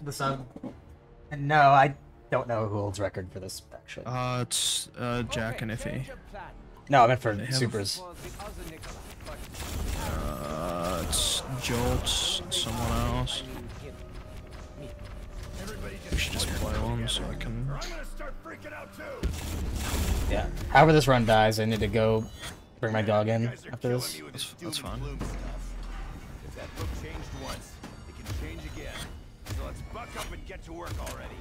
for the sub. And no, I don't know who holds record for this actually. Uh, it's uh, Jack and Iffy. No, I meant for have- supers. Uh, it's Joltz, someone else. We should just play one so I can. Yeah. However this run dies, I need to go bring my dog in after this. That's, that's fine. Let's buck up and get to work already.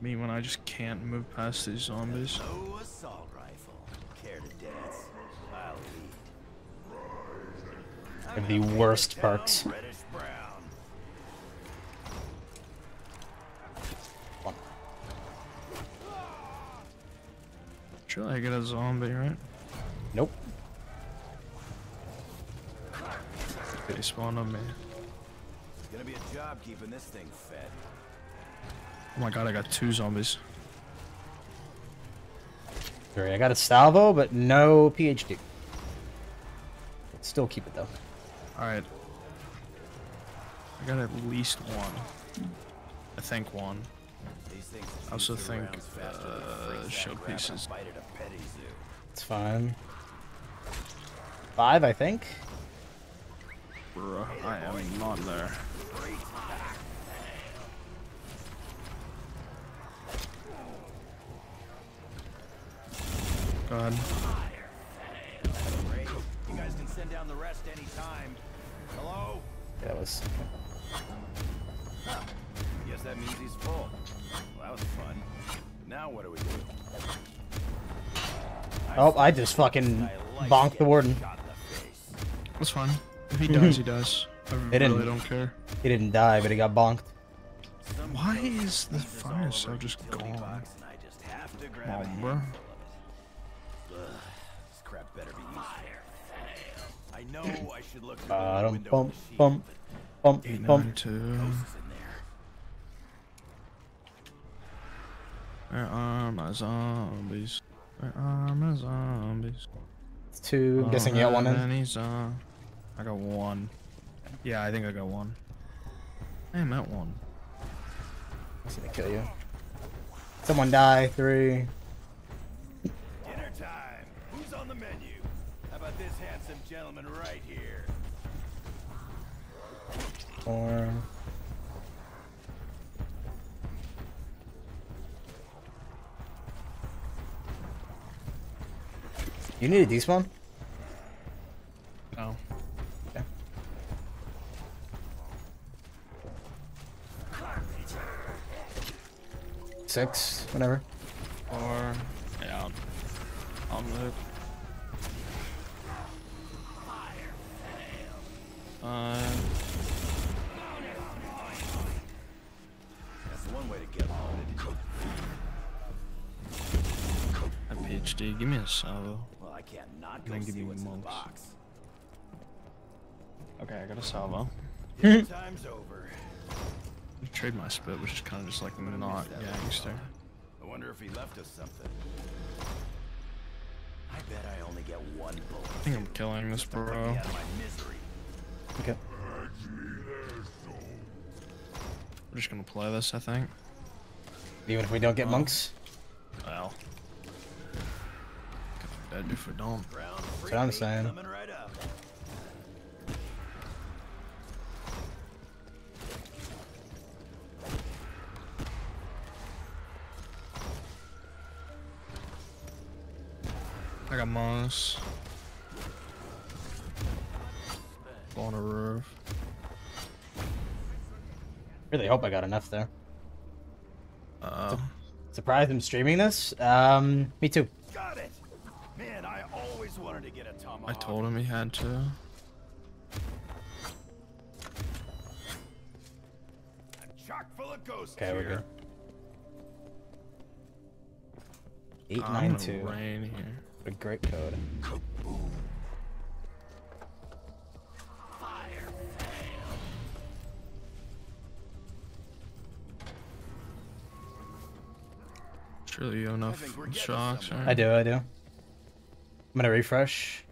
Me when I just can't move past these zombies. No assault rifle. Care to dance? I'll lead. Of the worst perks. Reddish. Surely I get a zombie, right? Nope. They spawned on me. It's gonna be a job keeping this thing fed. Oh my god, I got two zombies. Sorry, I got a salvo, but no PhD. Still keep it though. Alright. I got at least one. I think one. I also think, rounds faster than a uh, shield crab on a pieces. bite at a petty zoo. It's fine. Five, I think. Bruh, I am not there. God. Great. You guys can send down the rest anytime. Hello? That was. Guess that means he's full. Well, that was fun. Now what do we do? Oh, I just fucking bonked the warden. shot in the face. That's fine. If he dies, he dies. I really didn't- don't care. He didn't die, but he got bonked. Why is the fire so just gone? I just have Come on, handful bruh. of it. Ugh, this crap better be useful. I know I should look through the Ba-dum, window bum, of the shield, bum, bum, Eight, bum. nine, two. but ghosts in there. Where are my zombies? Where are my zombies? It's two. I'm guessing you got one in. I got one. Yeah, I think I got one. I am at one. He's gonna kill you. Someone die. Three. Dinner time. Who's on the menu? How about this handsome gentleman right here? Four. You need a despawn? Oh. Okay. Six, whatever. Or yeah, I'll, I'll move. Five. That's one way to get loaded. A PhD. Give me a salvo. Well, I can't not go give see me what's in the box. Okay, I got a salvo. Time's over. Trade my spit, which is kind of just like not gangster. I wonder if he left us something. I bet I only get one bullet. I think I'm killing this, bro. me out of my misery. Okay. We're just gonna play this, I think. Even if we don't get monks? Well. Dead if we don't. Brown That's what I'm saying. Right I got moss. On a roof. Really hope I got enough there. Uh, Surprised I'm streaming this? Um, me too. Got it. Man, I always wanted to get a tomahawk. I told him he had to. Chock full of ghosts Okay, we're here. good. Eight I'm nine rain here. What a great code. Surely you have enough think shocks, right? I do, I do. I'm gonna refresh.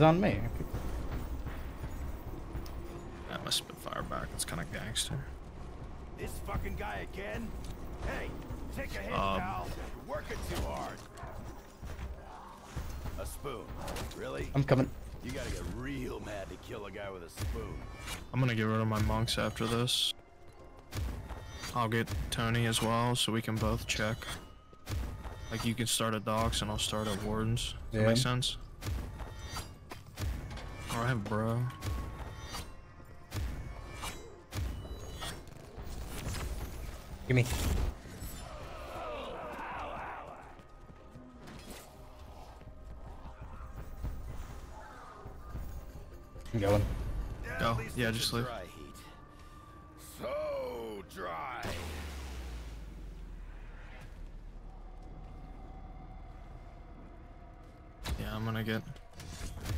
Bros on me. That must have been fire back. It's kind of gangster. This fucking guy again? Hey, take a hit, Um. pal. You're working too hard. A spoon. Really? I'm coming. You gotta get real mad to kill a guy with a spoon. I'm gonna get rid of my monks after this. I'll get Tony as well, so we can both check. Like you can start at docks and I'll start at wardens. Does that Yeah. make sense? Or I have bro. Give me. I'm going. Go. Yeah, just a leave. So dry. Yeah, I'm gonna get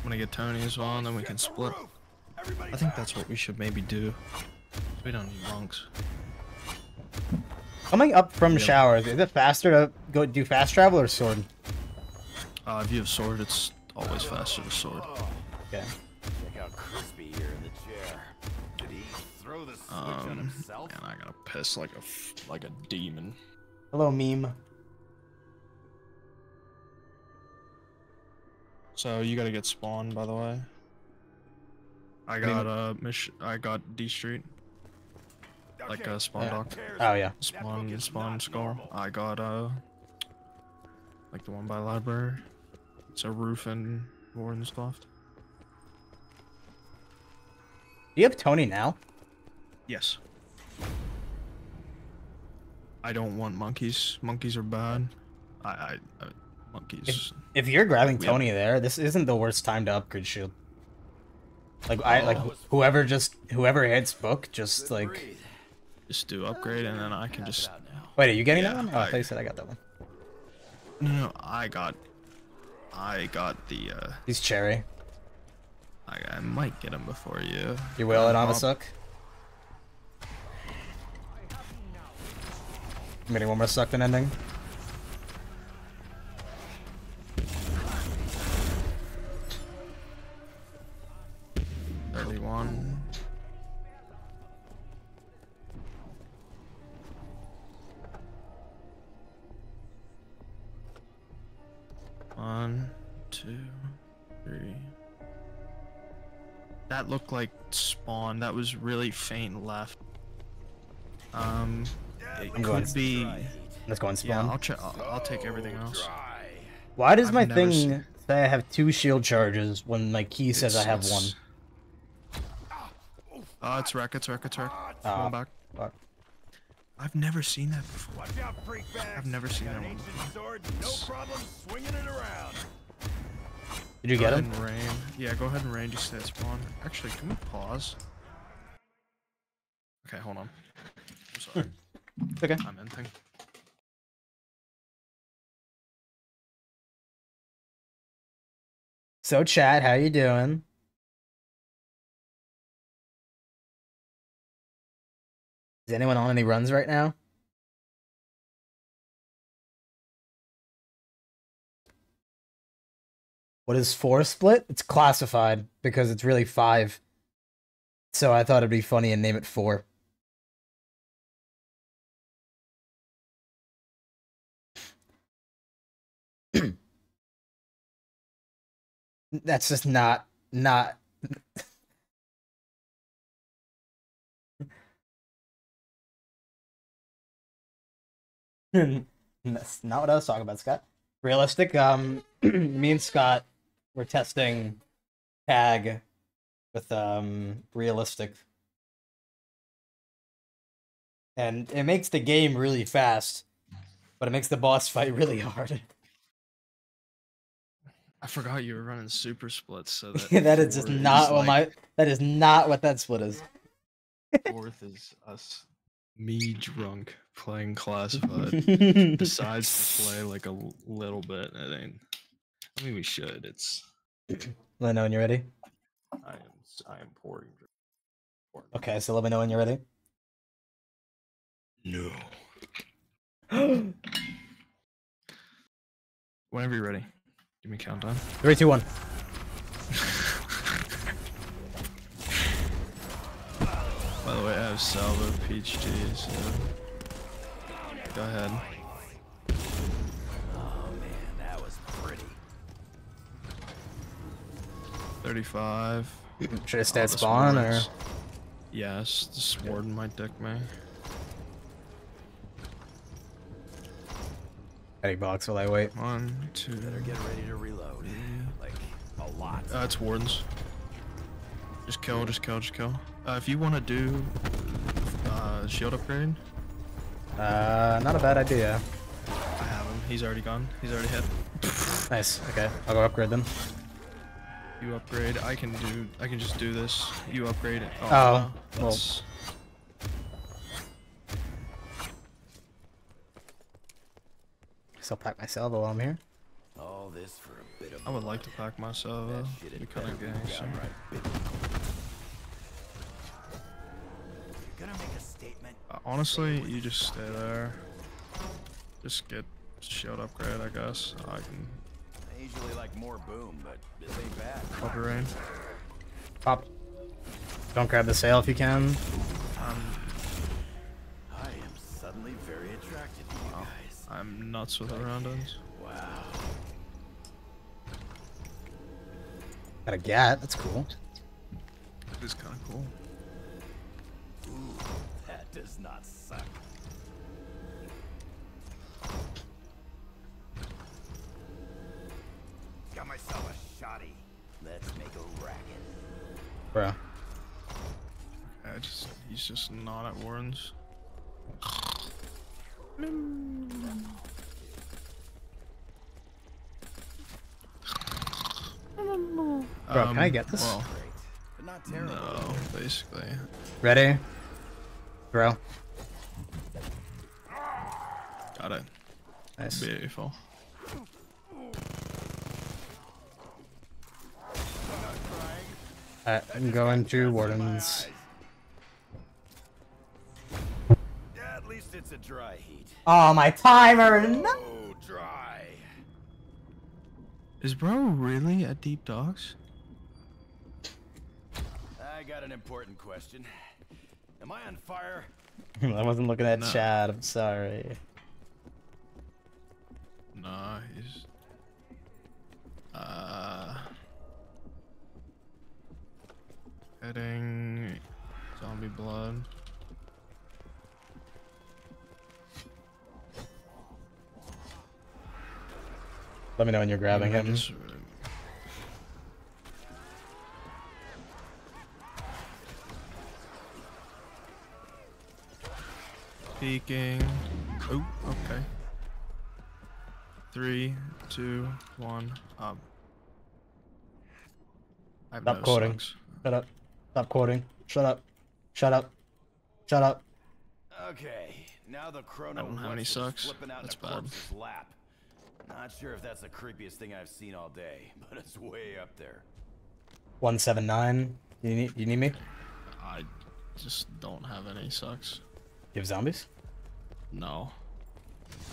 I'm gonna get Tony as well and then we can split. I think that's what we should maybe do. We don't need monks. Coming up from Yeah. showers, is it faster to go do fast travel or sword? Uh, if you have sword, it's always faster to sword. Okay. check out Crispy here in the chair. Did he throw the switch on Um, himself? and I gotta piss like a f- like a demon. Hello, meme. So you gotta get spawned, by the way. I got uh, Mich- I got D Street, like Okay, a spawn Yeah. dock, Oh yeah. Spawn is spawn not skull. normal. I got uh, like the one by library. It's a roof and warden's loft. Do you have Tony now? Yes. I don't want monkeys. Monkeys are bad. I, I, I monkeys. If you're grabbing Yeah. Tony there, this isn't the worst time to upgrade shield. Like I like Oh. whoever just whoever hits book just Good like breathe. Just do upgrade and then I can just. now. wait, are you getting Yeah, that one? Oh, I I- thought you said I got that one. No, no, I got. I got the. uh He's cherry. I, I might get him before you. You will it on the I'll- suck. I'm getting one more suck than ending. Thirty-one. One, two, three. That looked like spawn. That was really faint left. Um, it I'm could be. Dry. Let's go and spawn. Yeah, I'll, check. I'll, I'll take everything else. Why does I've my thing seen- say I have two shield charges when my key says I have one? It's- Oh, it's wreck. It's wreck. It's wreck. Ah, Ah. Going back. Fuck. I've never seen that before. Watch out, freak bags. I've never seen that one ancient sword, no problem swinging it around. Did you Go get ahead him? and rain. Yeah, go ahead and rain. Just stay at spawn. Actually, can we pause? Okay, hold on. I'm sorry. It's okay. I'm ending. So Chad, how you doing? Is anyone on any runs right now? What is four split? It's classified because it's really five. So I thought it'd be funny and name it four. That's just not not That's not what I was talking about, Scott. Realistic. Um, me and Scott were testing tag with um realistic, and it makes the game really fast, but it makes the boss fight really hard. I forgot you were running super splits, so that that is just four not what like- my that is not what that split is. fourth is us, me drunk playing classified decides to play like a little bit. I mean, I mean we should. It's. Let me know when you're ready. I am. I am pouring. Okay, so let me know when you're ready. No. Whenever you're ready, give me a countdown. Three, two, one. By the way, I have salvo peach so go ahead. Oh man, that was pretty. 35. Should I Oh, stay at spawn or? warden's- Yes, this warden might dick me. Any box while I wait? One, two. Better get ready to reload. Like a lot. Uh, it's wardens. Just kill, just kill, just kill. Uh, if you want to do uh, shield upgrade, Uh, not a bad idea. I have him. He's already gone. He's already hit. Nice. Okay, I'll go upgrade them. You upgrade. I can do. I can just do this. You upgrade it. Oh, no, well. that's- Still pack my salvo while I'm here. All this for a bit of I would like to pack myself. that Uh, be kind of better be gangster. downright biblical. You're gonna make a statement. Uh, honestly, you just stay there. Just get shield upgrade, I guess. I can I usually like more boom, but this ain't bad. help your rain. Pop. Don't grab the sail if you can. Um, I am suddenly very attracted to you guys. I'm nuts with the roundins. Wow. Got a gat. That's cool. It is kind of cool. Ooh, that does not suck. Got myself a shoddy. Let's make a racket. Bro. I just he's just not at Warden's. Bro, can I um, get this? Well, But not terrible. no, basically. Ready? Bro. Got it. Nice. Beautiful. Alright, I'm going to Wardens. Yeah, at least it's a dry heat. Oh, my timer! Oh, no! Oh, dry. Is bro really at Deep Dogs? I got an important question. Am I on fire? I wasn't looking at No. chat, I'm sorry. Nah, he's. Uh. Heading. Zombie blood. Let me know when you're grabbing him. just- Peeking. Oh, okay. Three, two, one, up. I have Stop no quoting. sucks. Shut up. Stop quoting. Shut up. Shut up. Shut up. Okay, now the chrono I don't have any Rush is sucks. flipping out That's bad. lap. Not sure if that's the creepiest thing I've seen all day, but it's way up there. 179. You need you need me? I just don't have any sucks. You have zombies? No.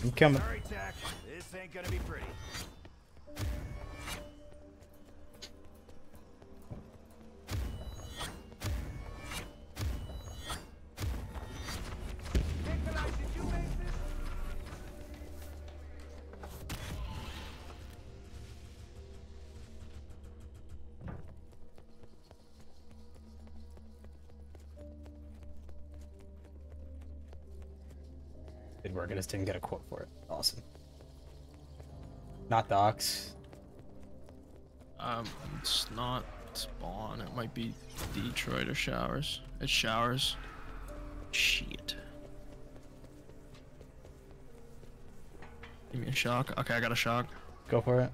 I'm coming. Sorry, Tack. This ain't gonna be pretty. I just didn't get a quote for it. Awesome. Not docs. Um, it's not spawn. It might be Detroit or showers. It's showers. Shit. Give me a shock. Okay, I got a shock. Go for it.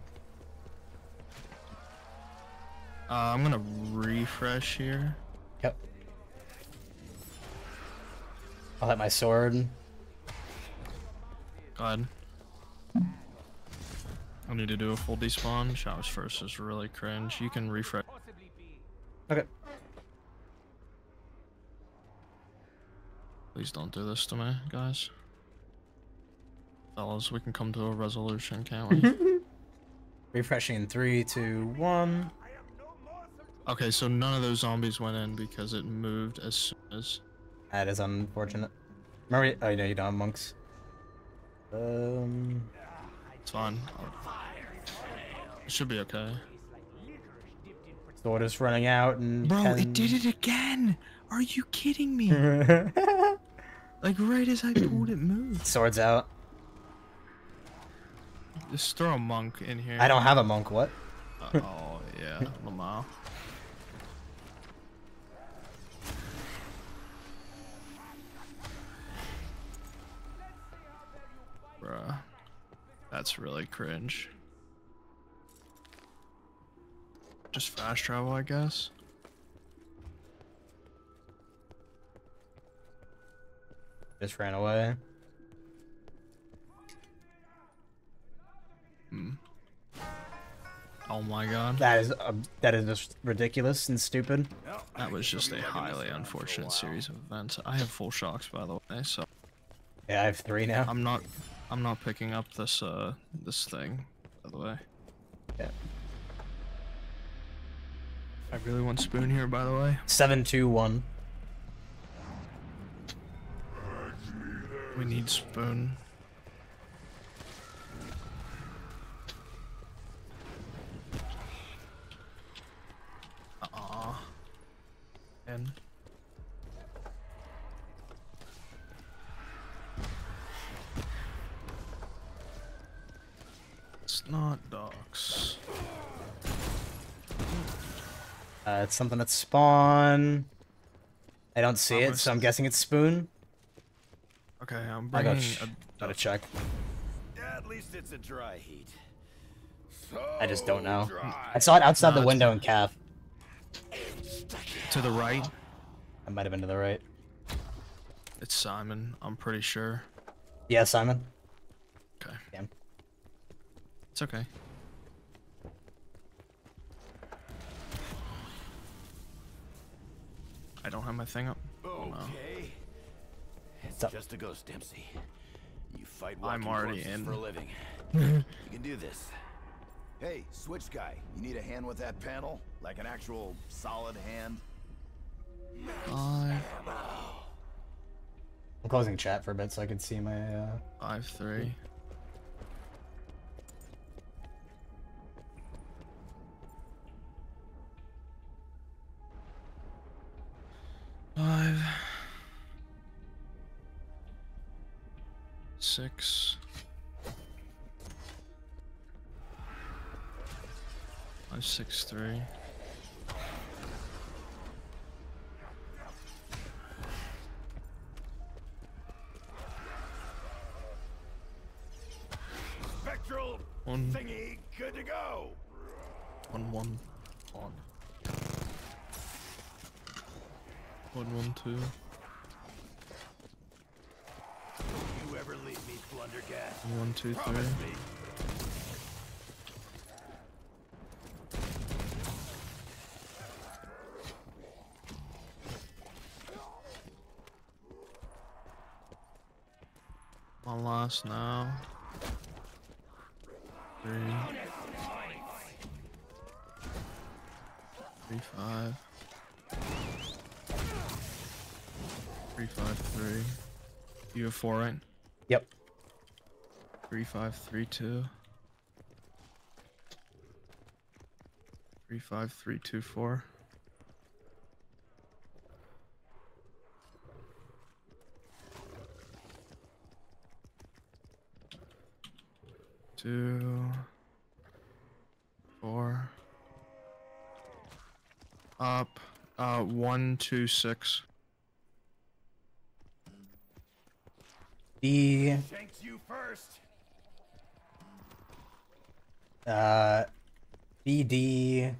Uh, I'm gonna refresh here. Yep. I'll hit my sword. Go ahead. I need to do a full despawn. Showers first is really cringe. You can refresh. Okay. Please don't do this to me, guys. Fellas, we can come to a resolution, can't we? Refreshing in three, two, one. okay, so none of those zombies went in because it moved as soon as That is unfortunate. Remember? Oh, no, you don't have monks. Um, It's fine. It should be okay. sword is running out and. Bro, it did it again! Are you kidding me? like right as I pulled it moved. Sword's out. Just throw a monk in here. I don't have a monk. What? Uh, oh yeah, Lamau. Bruh. That's really cringe. Just fast travel, I guess. Just ran away. Hmm. Oh my god. That is uh, that is just ridiculous and stupid. That was just a highly unfortunate series of events. I have full shocks by the way, so Yeah, I have three now. I'm not I'm not picking up this uh this thing, by the way. Yeah. I really want spoon here by the way. Seven, two, one. We need spoon. Uh-uh. And not docks. Uh, it's something at spawn. I don't see it, so I'm guessing it's spoon. Okay, I'm I bringing gotta, a gotta check. At least it's a dry heat. So I just don't know. dry. I saw it outside Nah, the window in calf. to the right. I might have been to the right. It's Simon, I'm pretty sure. Yeah, Simon. Okay. Damn. It's okay. I don't have my thing up. Okay. It's up? just a ghost, Dempsey. You fight I'm already in. for a living. you can do this. Hey, switch guy, you need a hand with that panel? Like an actual solid hand? Five, I'm closing chat for a bit so I can see my. Uh... five, three. Three. Spectral One, thingy, good to go. one, one, one. One, one, two. You ever leave me blundergat? One, two, three. Last now. Three. Three, five. Three, five, three. You have four, right? Yep. Three, five, three, two. Three, five, three, two, four. Two, four. Up, uh, one, two, six. B. Shanks you first. Uh. BD.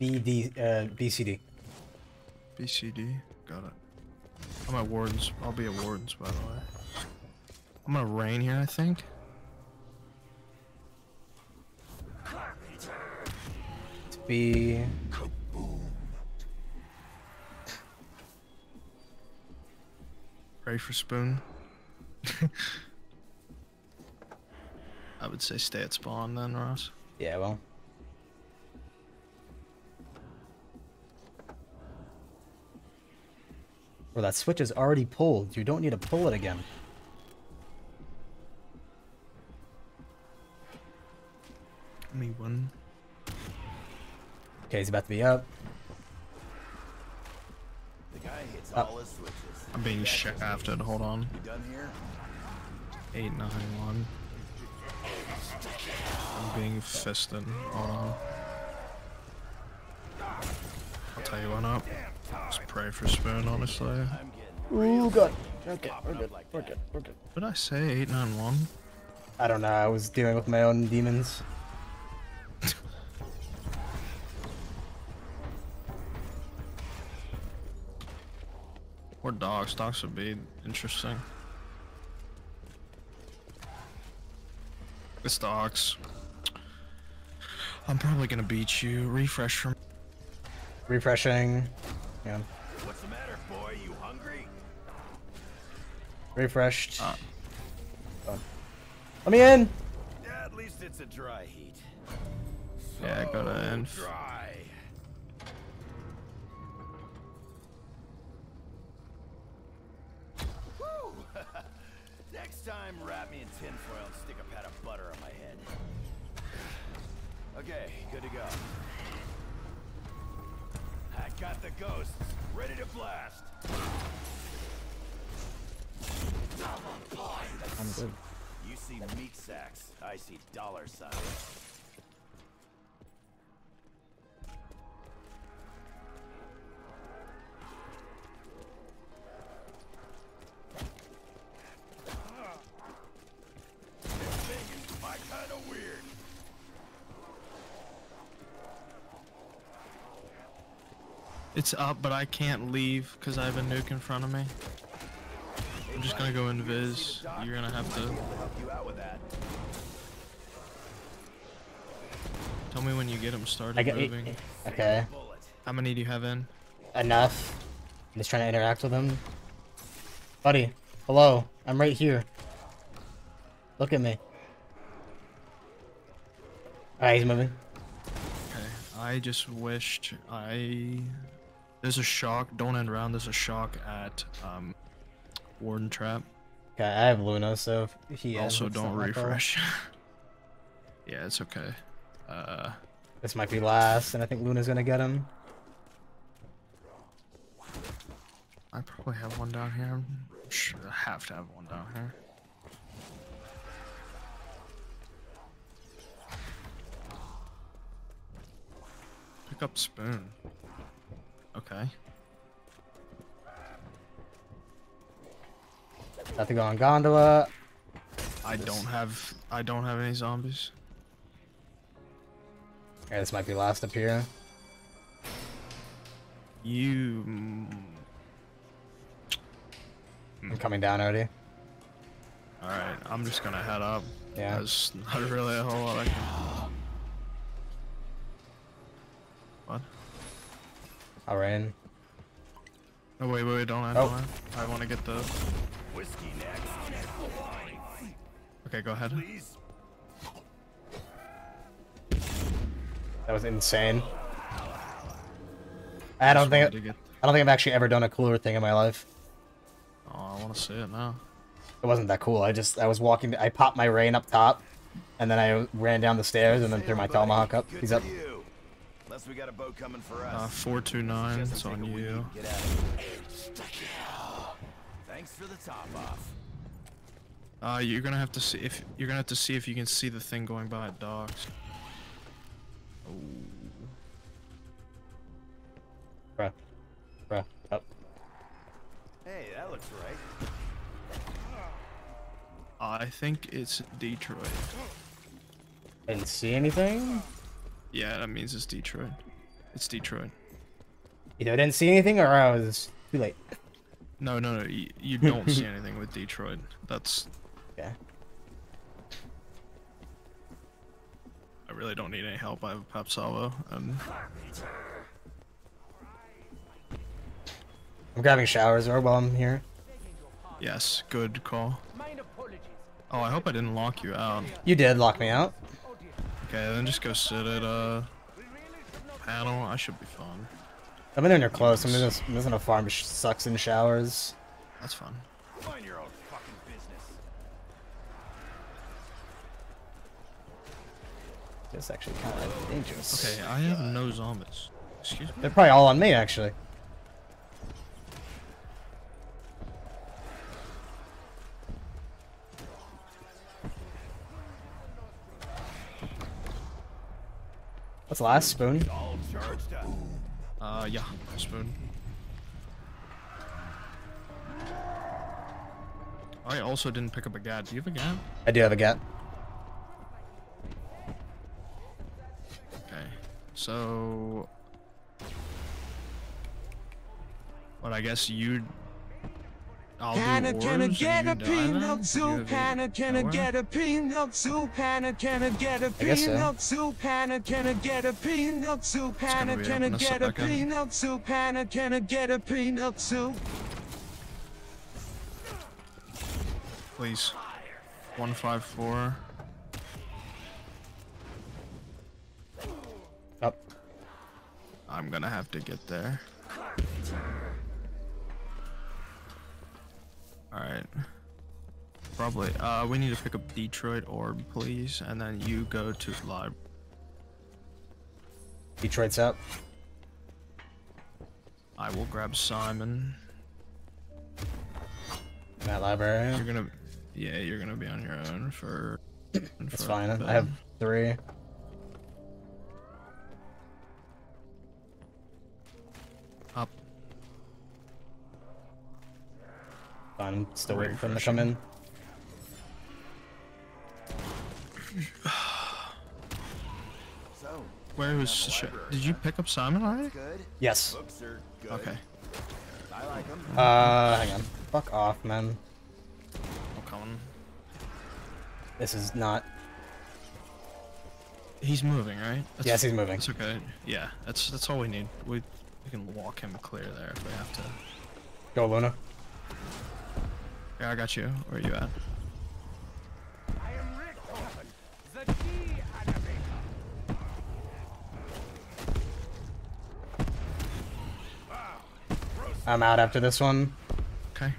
BD. Uh. BCD. BCD. Got it. I'm at Wardens. I'll be at Wardens, by the way. I'm gonna rain here, I think. B. Pray for Spoon. I would say stay at spawn then, Ross. Yeah, well. Well, that switch is already pulled. You don't need to pull it again. Me one. Okay, he's about to be up. The guy hits Up. all his switches. I'm being That's shafted. Hold on. You done here? Eight nine one. I'm being fisted. Hold on. I'll tell you what up. Just pray for spoon, honestly. I'm getting Ooh, God. Okay, we're good, we're good, we're good. What did I say? Eight nine one. I don't know. I was dealing with my own demons. Or dogs. Dogs would be interesting. It's dogs. I'm probably gonna beat you. Refresh from. Refreshing. Yeah. What's the matter, boy? You hungry? Refreshed. Uh. Oh. Let me in. Yeah, at least it's a dry heat. Yeah, go to So inf. Dry. Time, wrap me in tinfoil and stick a pat of butter on my head. Okay, good to go. I got the ghosts, ready to blast. I'm good. You see meat sacks, I see dollar signs. It's up, but I can't leave because I have a nuke in front of me. I'm just gonna go invis. You're gonna have to help you out with that. tell me when you get them started I get moving. Okay. How many do you have in? Enough. I'm just trying to interact with him. Buddy, hello. I'm right here. Look at me. Alright, he's moving. Okay. I just wished I. There's a shock. Don't end round. There's a shock at um, Warden Trap. Okay, I have Luna, so if he has, also, don't not my call. refresh. yeah, it's okay. Uh, This might be last, and I think Luna's gonna get him. I probably have one down here. I'm sure I have to have one down here. Pick up spoon. Okay. About to go on Gondola. I don't have I don't have any zombies. Yeah, this might be last up here. You I'm hmm. coming down already. Alright, I'm just gonna head up. Yeah. There's not really a whole lot I can What? Alright. Oh wait, wait, wait, don't end, Oh. don't end. I wanna get the Whiskey next. Okay, go ahead. Please. That was insane. I don't think wanted to get I don't think I've actually ever done a cooler thing in my life. Oh, I wanna see it now. It wasn't that cool. I just I was walking. I popped my rain up top, and then I ran down the stairs and then threw my tomahawk up. He's for up. You. Unless we got a boat coming for us. Uh four two nine, it's on you. Get out of here. Thanks for the top off. Uh you're gonna have to see if you're gonna have to see if you can see the thing going by at docks. Oh Bruh. Bruh. Up. Hey, that looks right. I think it's Detroit. Didn't see anything. Yeah, that means it's Detroit. It's Detroit. Either I didn't see anything or I was too late. No, no, no. You, you don't see anything with Detroit. That's. Yeah. I really don't need any help. I have a Pep Salvo. And I'm grabbing showers or while I'm here. yes, good call. Oh, I hope I didn't lock you out. You did lock me out. Okay, then just go sit at uh panel. I should be fine. I'm in you're close. I'm just, I'm just gonna farm sh sucks in showers. That's fun. Mind your own fucking business. It's actually kind of dangerous. Okay, I have no zombies. Excuse me. They're probably all on me, actually. What's the last spoon? All charged up. Uh, yeah, spoon. I also didn't pick up a gat. Do you have a gat? I do have a gat. Okay, so. But I guess you. I'll Can I, do can I get a you die then? peanut soup? have Can I, a can I get a peanut soup? Can I, can I get a peanut soup? Can I, can I get a peanut soup? Can gonna I, be can I get a peanut soup? Can I, can I get a peanut soup? Please. 154. Up. I'm gonna have to get there. Alright. Probably. Uh, we need to pick up Detroit Orb, please, and then you go to live. Detroit's up. I will grab Simon. That library. You're gonna, yeah, you're gonna be on your own for. A fine. I have three. I'm still waiting for them to come in. So, Where was? Sh- did you pick up Simon already? good. Yes. Books are good. Okay. I like them. Uh, hang on. Fuck off, man. I'm coming. This is not. He's moving, right? That's, Yes, he's moving. That's okay. Yeah, that's that's all we need. We we can walk him clear there if we have to. Go, Luna. Yeah, I got you. Where are you at? I'm Rick Coffin, the key animator. I'm out after this one. Okay.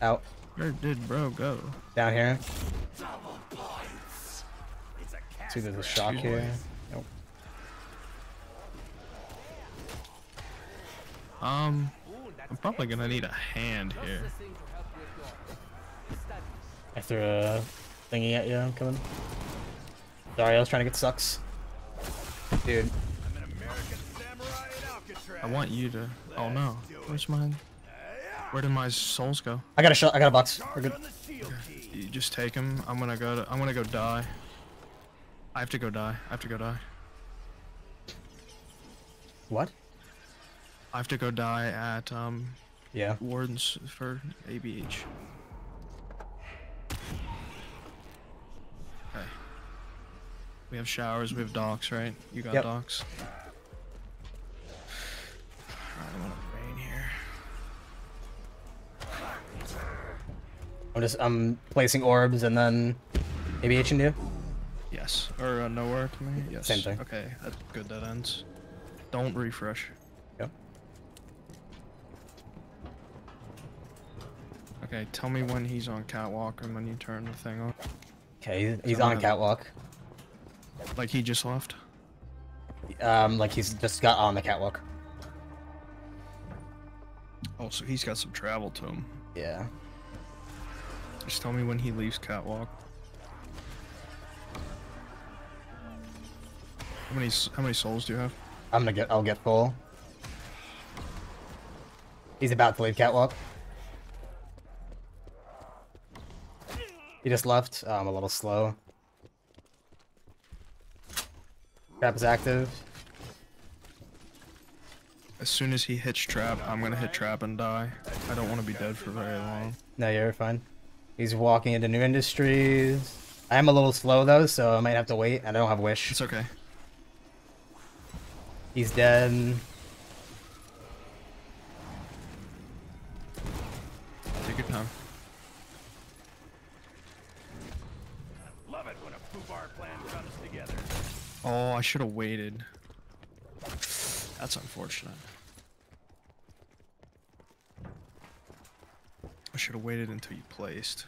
Out. Where did bro go? Down here. It's a See, there's a shock Excuse me. here. Nope. Um, I'm probably gonna need a hand here. I threw a thingy at you. I'm coming. Sorry, I was trying to get sucks. Dude, I'm an American samurai in Alcatraz. I want you to. Oh no. Where's mine? Where did my souls go? I got a shot. I got a box. We're good. On the shield key. You just take him. I'm gonna go. To, I'm gonna go die. I have to go die. I have to go die. What? I have to go die at um Yeah. wardens for ABH. Okay. We have showers, we have docks, right? You got Yep. docks? I'm gonna rain here. I'm just I'm placing orbs and then maybe H and do. Yes. Or uh, nowhere to me? Yes. Same thing. Okay, that's good that ends. Don't refresh. Okay, tell me when he's on catwalk and when you turn the thing on. Okay, he's, on catwalk. Like he just left? Um, like he's just got on the catwalk. Oh, so he's got some travel to him. Yeah. Just tell me when he leaves catwalk. How many how many souls do you have? I'm gonna get. I'll get full. He's about to leave catwalk. He just left. Oh, I'm a little slow. Trap is active. As soon as he hits trap, I'm gonna hit trap and die. I don't want to be dead for very long. No, you're fine. He's walking into new industries. I am a little slow though, so I might have to wait. I don't have wish. It's okay. He's dead. Take your time. Oh, I should have waited. That's unfortunate. I should have waited until you placed.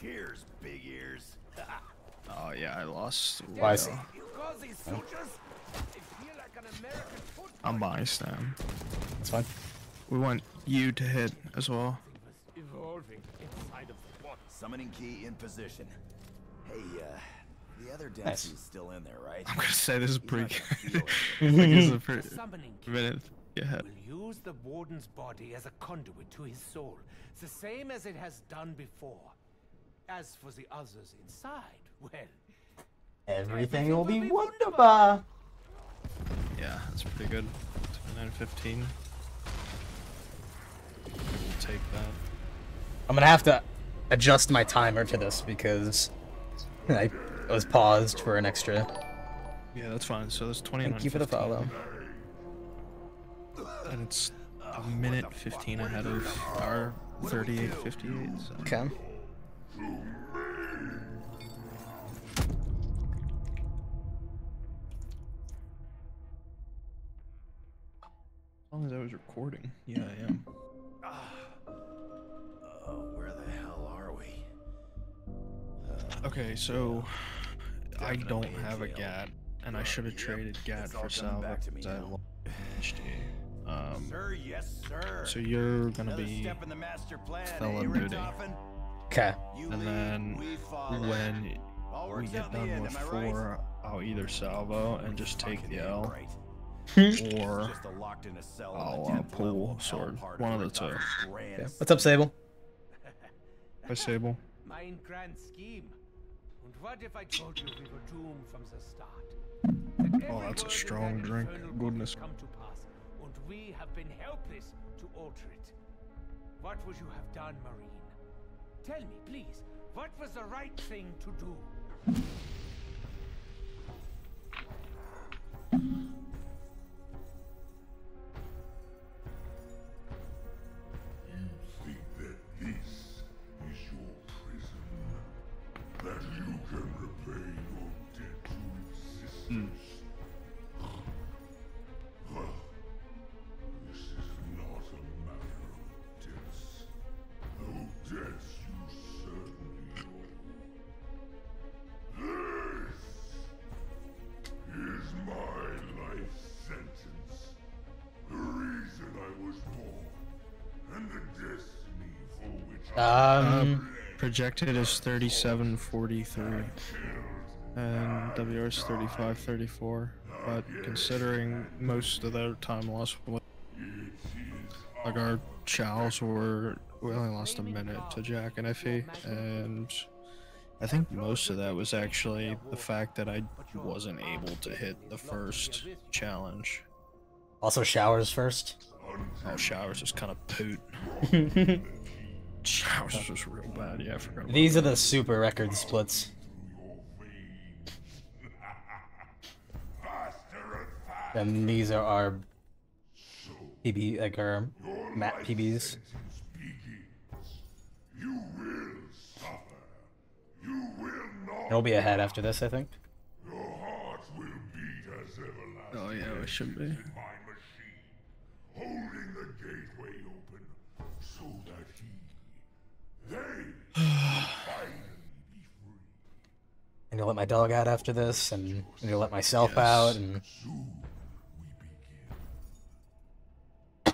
Cheers, big ears. Oh yeah, I lost. a Why while. is- You call these soldiers? They feel like an American football I'm buying Stam. It's fine. We want you to hit as well. was evolving inside of the body. Summoning key in position. Hey, uh, the other Nice. Dempsey's still in there, right? I'm gonna say this is pretty good. feel it. like this is a The pretty summoning minute. Yeah. will use the warden's body as a conduit to his soul, the same as it has done before. As for the others inside, well, Everything will be wonderful. Yeah, that's pretty good. 2915. We'll take that. I'm gonna have to adjust my timer to this because I was paused for an extra. Yeah, that's fine. So that's 29. Thank you for the follow. And it's a minute 15 ahead of our 3858. So. Okay. As long as I was recording. Yeah, I am. Okay, so I don't have a. GAT, and I should have traded GAT for coming Salva back to me because I now. launched. Um, Sir, yes, sir. so you're gonna Another be step in the master plan, fell eh, duty. Okay. And then when we get out in the done end, with am right? four, I'll either salvo and just take the L, or a locked in a cell on I'll, uh, pull level sword. One of the two. grand okay. What's up, Sable? by Sable. mein grand scheme. What if I told you we were doomed from the start? Oh, that Oh, that's a strong that drink. Goodness. Come to pass, and we have been helpless to alter it. What would you have done, Marine? Tell me, please, what was the right thing to do? Which I Um. Projected is 3743, and WR is 3534. But considering most of their time lost, like our chows were, we only lost a minute to Jack and Iffy, and I think most of that was actually the fact that I wasn't able to hit the first challenge. Also, showers first. Oh, showers was kind of poot. showers was real bad. Yeah, I forgot. About These are the super record splits. And these are our PB, like our map PBs. You will suffer. You will not. It'll be ahead after this, I think. Your heart will beat as. Oh yeah, it should be. My machine, holding the gateway open, so that he, they, will finally be free. And you'll let my dog out after this, and, and you'll let myself Yes. out, and.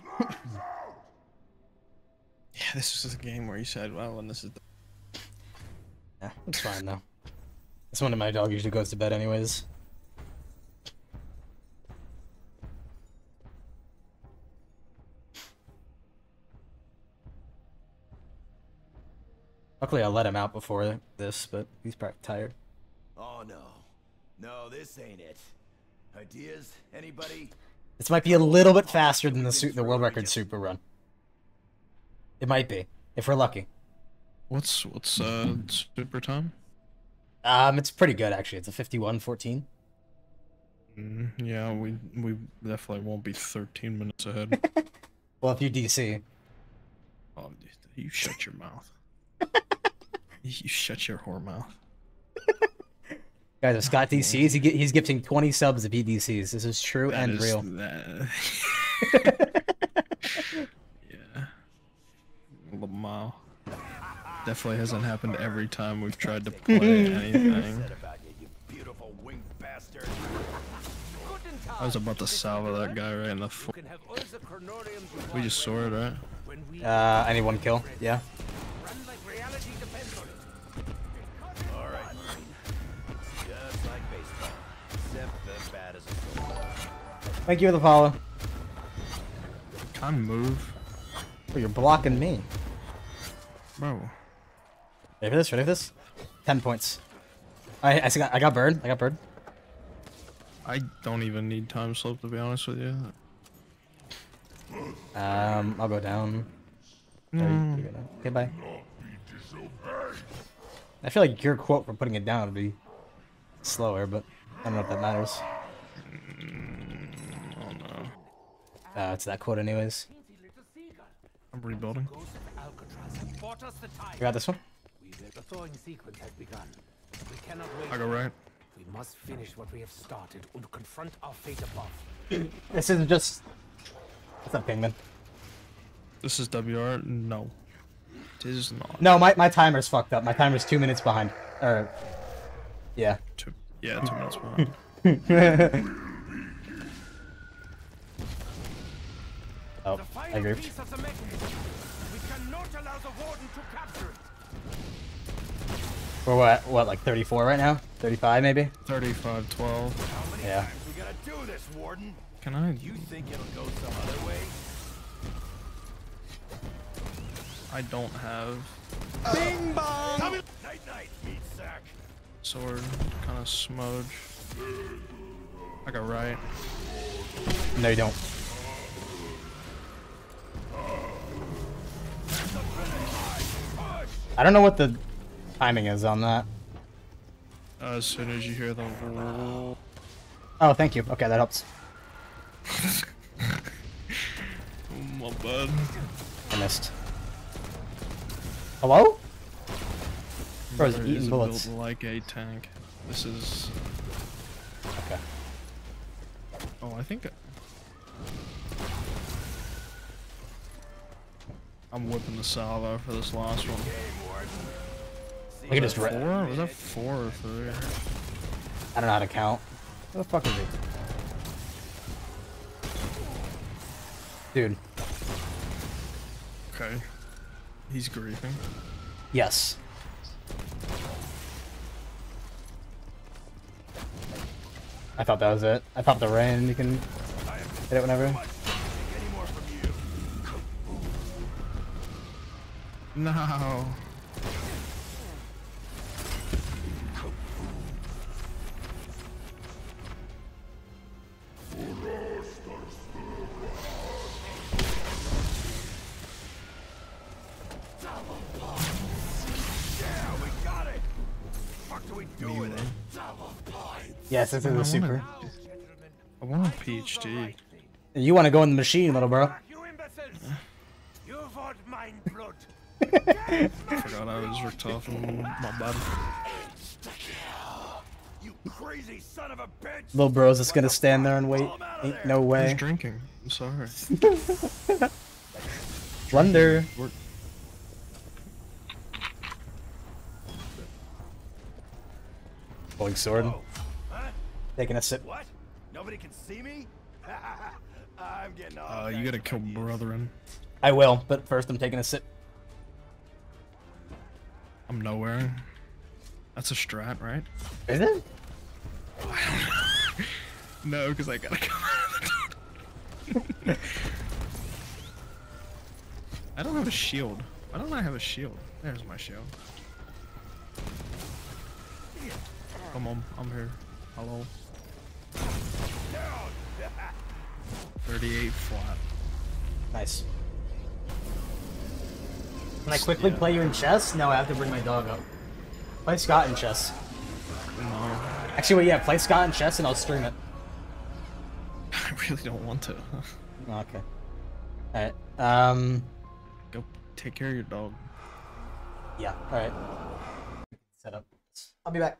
Yeah, this was the game where you said, "Well, when this is." The... yeah, it's fine though. One of my dog usually goes to bed anyways. Luckily, I let him out before this, but he's probably tired. Oh no. No, this ain't it. Ideas? Anybody? This might be a little bit faster than the su- the world record super run. It might be, if we're lucky. What's what's uh super time? Um, it's pretty good actually. It's a 51-14. Mm, yeah, we we definitely won't be 13 minutes ahead. Well, if you DC, oh, you shut your mouth. you shut your whore mouth. Guys, if Scott DCs, he, gi- he's gifting 20 subs if he DCs. This is true That and is- real. that- yeah. Lamau. Definitely hasn't happened every time we've tried to play anything. Said about you, you beautiful winged bastard. Guten I was about to salvo that guy right in the You foot. can have all the chronoriums you We just saw it, right? when Uh, I need one kill. Yeah. Thank you for the follow. Can't move. Oh, you're blocking me. Bro. Ready for this? Ready for this? 10 points. I, I, got, I got bird. I got bird. I don't even need time slip to be honest with you. Um, I'll go down. Mm. you down. Okay, bye. I feel like your quote for putting it down would be slower, but I don't know if that matters. No. Uh, it's that quote anyways. Teensy little seagull. I'm rebuilding. Ghost of Alcatraz have bought us the time. You got this one? We. The thawing sequence has begun. We cannot wait. I go right. We must finish what we have started and confront our fate above. This isn't just. What's up, Pingman? This is WR. No. It is not. No, my, my timer's fucked up. My timer's two minutes behind. Or. Yeah. Two, yeah, two minutes behind. Oh, The I final agree. piece of the mechanism. We cannot allow the warden to capture it. We're what, what, like 34 right now? 35 maybe? 35, 12. How many Yeah. times we gotta do this, Warden? Can I? You think it'll go some other way? I don't have uh, Bing bong! Night night, meat sack. sword. Kind of smudge. I got right. No, you don't. I don't know what the timing is on that. Uh, as soon as you hear the. Oh, thank you. Okay, that helps. Oh my bad. I missed. Hello? Bro, he's Brother eating is bullets. built like a tank. This is. Okay. Oh, I think. I'm whipping the salvo for this last one. We can just. Re- Four? Was that four or three? I don't know how to count. What the fuck is he? Dude. Okay. He's griefing. Yes. I thought that was it. I thought the rain, you can hit it whenever. It? Yes, this is a super. I want a PhD. You want to go in the machine, little bro. You imbeciles! You want mine blood! I forgot I was Richthofen. My bad. You crazy son of a bitch! Little bro's just gonna stand there and wait. Ain't no He's way. drinking. I'm sorry. Blunder. Pulling sword. Huh? Taking a sip. What? Nobody can see me? I'm getting all Uh, you gotta kill ideas. brethren. I will, but first I'm taking a sip. I'm nowhere. That's a strat, right? Is it? No, because I gotta come out of the. I don't have a shield. Why don't I have a shield? There's my shield. Come on, I'm here. Hello. 38 flat. Nice. Can I quickly play you in chess? No, I have to bring my dog up. Play Scott in chess. No, Actually, wait, yeah, play Scott in chess and I'll stream it. I really don't want to. Okay. Alright. Um, Go take care of your dog. yeah, alright. Set up. I'll be back.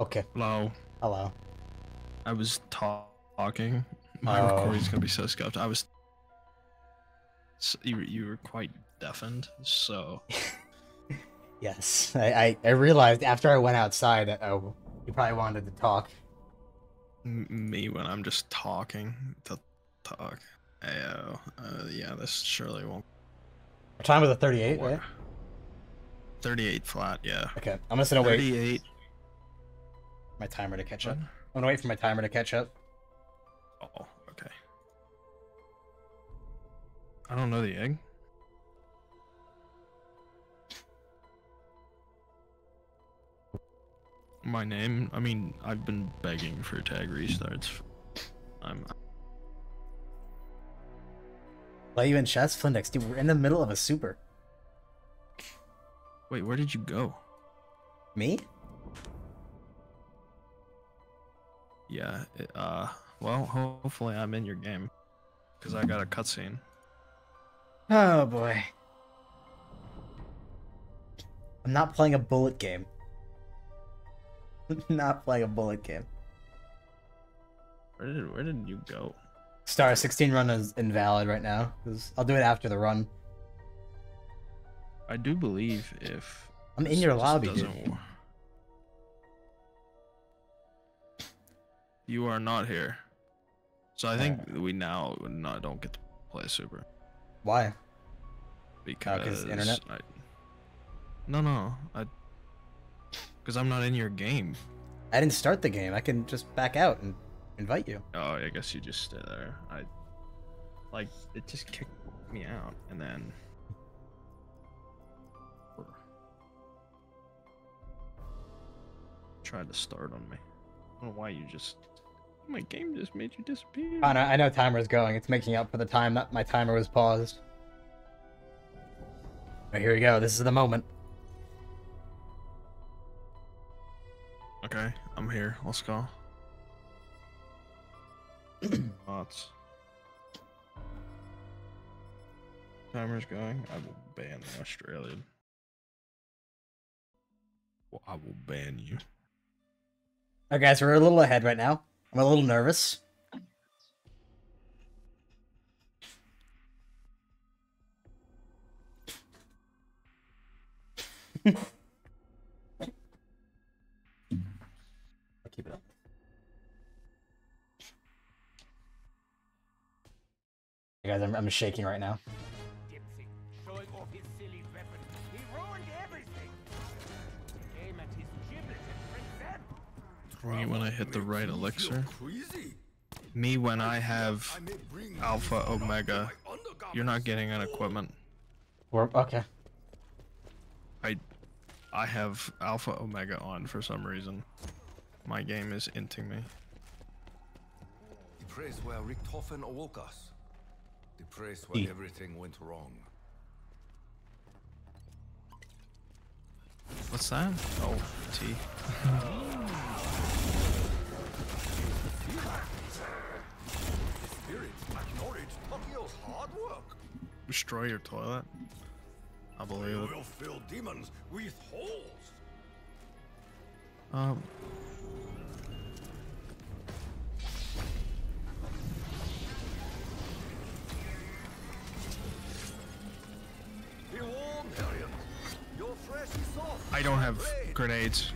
Okay. Hello. Hello. I was ta- talking. My Oh. recording's gonna be so scuffed. I was. So you were- you were quite deafened, so Yes. I, I, I realized after I went outside that oh you probably wanted to talk. m- me when I'm just talking to talk. Ayo. Uh, yeah, this surely won't. Our time was a 38, right? 38 flat, yeah. Okay. I'm just gonna wait 38. My timer to catch up. I'm gonna wait for my timer to catch up. Oh, okay. I don't know the egg. My name? I mean, I've been begging for tag restarts. I'm Play you in chess, Flindex. Dude, we're in the middle of a super. Wait, where did you go? Me? Yeah, it, uh, well, hopefully I'm in your game. Because I got a cutscene. Oh boy. I'm not playing a bullet game. not playing a bullet game. Where did, where did you go? Star 16 run is invalid right now. I'll do it after the run. I do believe if I'm in your lobby, doesn't wo- You are not here. So I think we now not don't get to play super Why? because oh, internet? I, no, no, I because I'm not in your game. I didn't start the game. I can just back out and invite you. Oh, I guess you just stay there. I like it just kicked me out and then tried to start on me. I don't know why you just my game just made you disappear. I know, I know timer's going. It's making up for the time that my timer was paused. Alright, here we go. This is the moment. Okay, I'm here. Let's go. Thoughts. Timer's going. I will ban the Australian. Well, I will ban you. Alright, guys, we're a little ahead right now. I'm a little nervous. I'll keep it up. Hey guys, I'm, I'm shaking right now. Me when I hit the right elixir. Me when I have I may bring Alpha Omega. You're not getting an equipment. We're, okay. I I have Alpha Omega on for some reason. My game is inting me. The place where Richthofen awoke us. The place where E. everything went wrong. What's that? Oh, T. Spirit acknowledge Tokyo's hard work. Destroy your toilet. I believe it. will fill demons with holes. Um, Be warm, Harriet. I don't have grenades.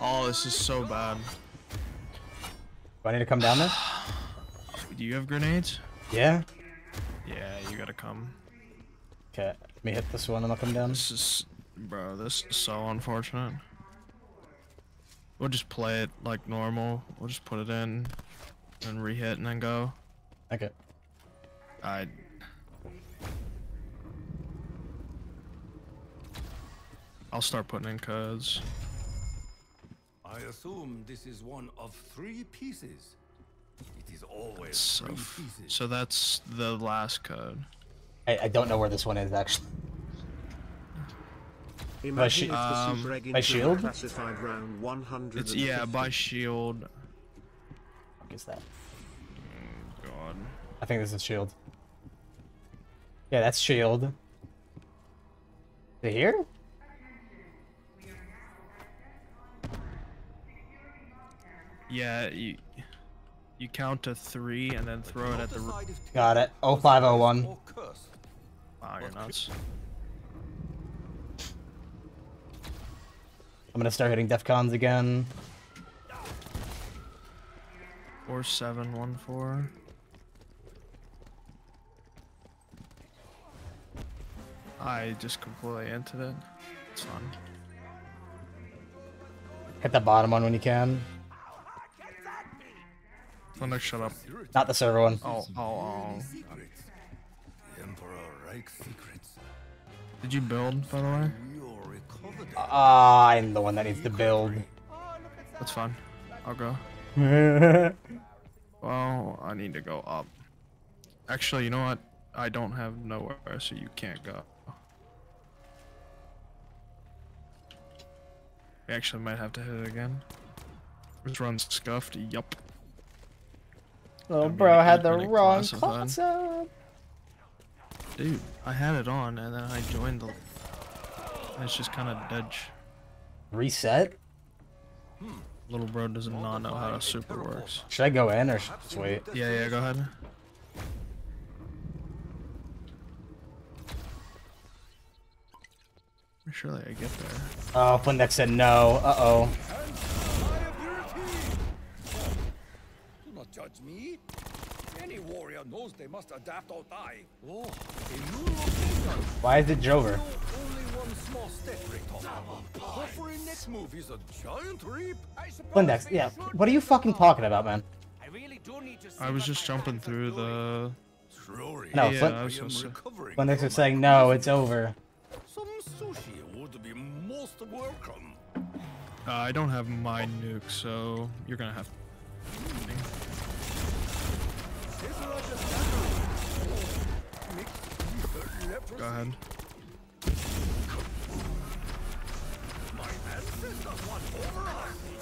Oh, this is so bad. Do I need to come down there? Do you have grenades? Yeah? Yeah, you gotta come. Okay, let me hit this one and I'll come down. This is, bro, this is so unfortunate. We'll just play it like normal. We'll just put it in and re-hit and then go. Okay. I. I'll start putting in codes. I assume this is one of three pieces. It is always So, three pieces. so that's the last code. I, I don't know where this one is actually. Imagine shi- um, Super by shield? classified round It's yeah, by shield. What is that? God. I think this is shield. Yeah, that's shield. Is it here? Yeah, you you count to three and then throw it at the. Got it. 0501. Wow, you're nuts. I'm gonna start hitting defcons again. Four seven one four. I just completely entered it. It's fun. Hit the bottom one when you can. Thunder, shut up. Not the server one. Oh, oh, oh. The Emperor Reich secrets. Did you build, by the way? You'll recover them. Ah, I'm the one that needs to build. That's fine. I'll go. Well, I need to go up. Actually, you know what? I don't have nowhere, so you can't go. We actually might have to hit it again. This run's scuffed. Yup. Little bro gonna- had the wrong classify. class up. Dude, I had it on and then I joined the. It's just kind of dead. sh- Reset? Little bro does not know how a super works. Should I go in or just wait? Yeah, yeah, go ahead. Surely I get there. Oh, Flindex said no. Uh oh. Do not judge me. Any warrior knows they must adapt or die. Oh, a new location. Why is it Jover? Only one small step, Richter. But for next move is a giant reap. Flindex, yeah. What are you fucking talking about, man? I really do need to see I was just jumping through the. Truly. No, yeah, Flint- I I was am supposed to- recovering is saying no, it's over. Some sushi would be most welcome. Uh, I don't have my nuke, so you're gonna have. Go ahead.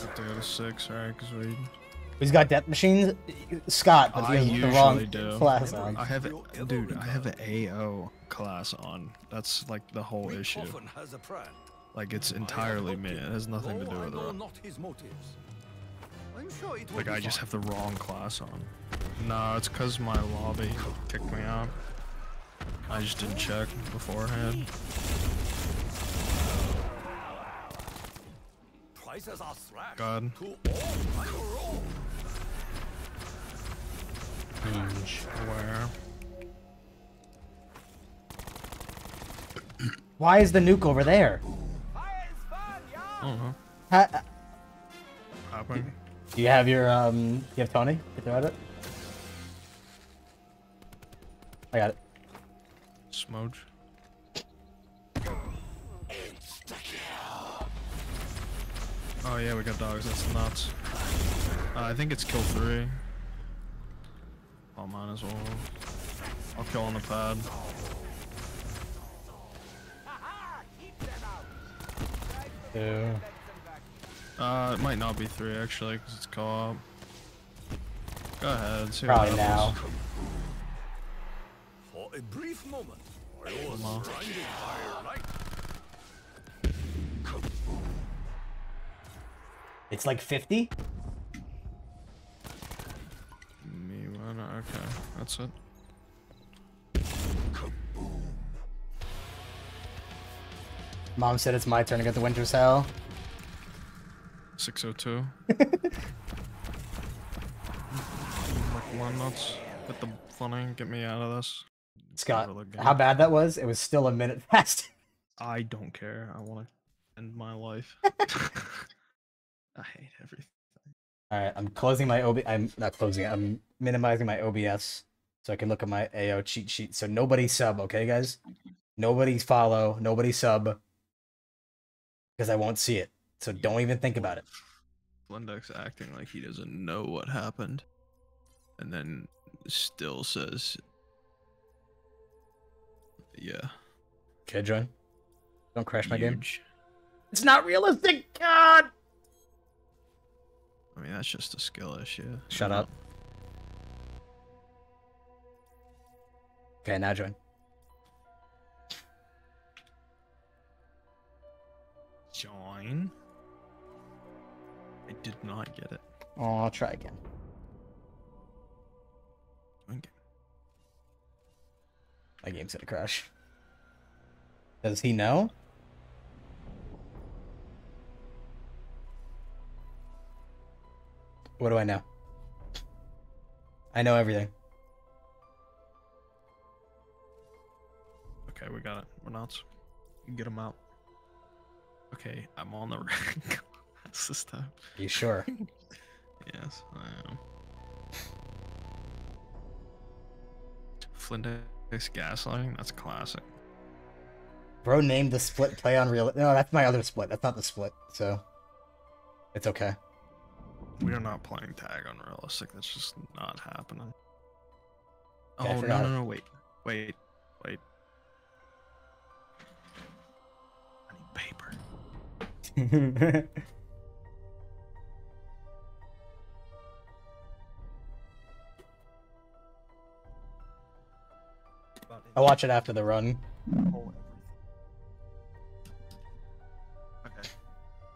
Have to go to six, alright? Because we. He's got death machines? Scott, but he has the wrong do. class on. I have, dude. I have an AO class on. That's like the whole issue. Often has a plan. Like it's entirely me. It has nothing to do Though I with know it. Sure it Like I just fine. have the wrong class on. No, it's cause my lobby kicked me out. I just didn't check beforehand. Prices are slashed. God. To all my roll. Where? Why is the nuke over there? Fire is. I don't know. Ha- uh, Happening. Do you have your, um, do you have Tony? You throw at it? I got it. Smudge. Oh yeah, we got dogs. That's nuts. Uh, I think it's kill three. Oh, mine as well. I'll kill on the pad. Keep them out. Two. Uh, it might not be three actually, because it's co-op. Go ahead. See what Probably now. For a brief moment, I was Come on. blinded by light. It's like 50? Me one. Okay, that's it. Mom said it's my turn to get the Winter's Howl. 602. One nuts. Hit the funny. Get me out of this. Scott, Over the game. how bad that was? It was still a minute past. I don't care. I want to end my life. I hate everything. Alright, I'm closing my OB. I'm not closing it. I'm minimizing my OBS so I can look at my AO cheat sheet. So nobody sub, okay, guys? Nobody follow. Nobody sub. Because I won't see it. So don't even think about it. Blindex acting like he doesn't know what happened, and then still says, "Yeah." Okay, join. Don't crash my game. It's not realistic. God. I mean, that's just a skill issue. Shut up. Okay, now join. Join. I did not get it. Oh, I'll try again. Okay. My game's gonna crash. Does he know? What do I know? I know everything. Okay, we got it. We're not. Get him out. Okay, I'm on the rank. That's this time. You sure? Yes, I am. Flindex gaslighting? That's classic. Bro named the split play on real. No, that's my other split. That's not the split. So it's okay. We are not playing tag on realistic. That's just not happening. Yeah, oh no no no! Wait, wait, wait. I need paper. I'll watch it after the run. Okay,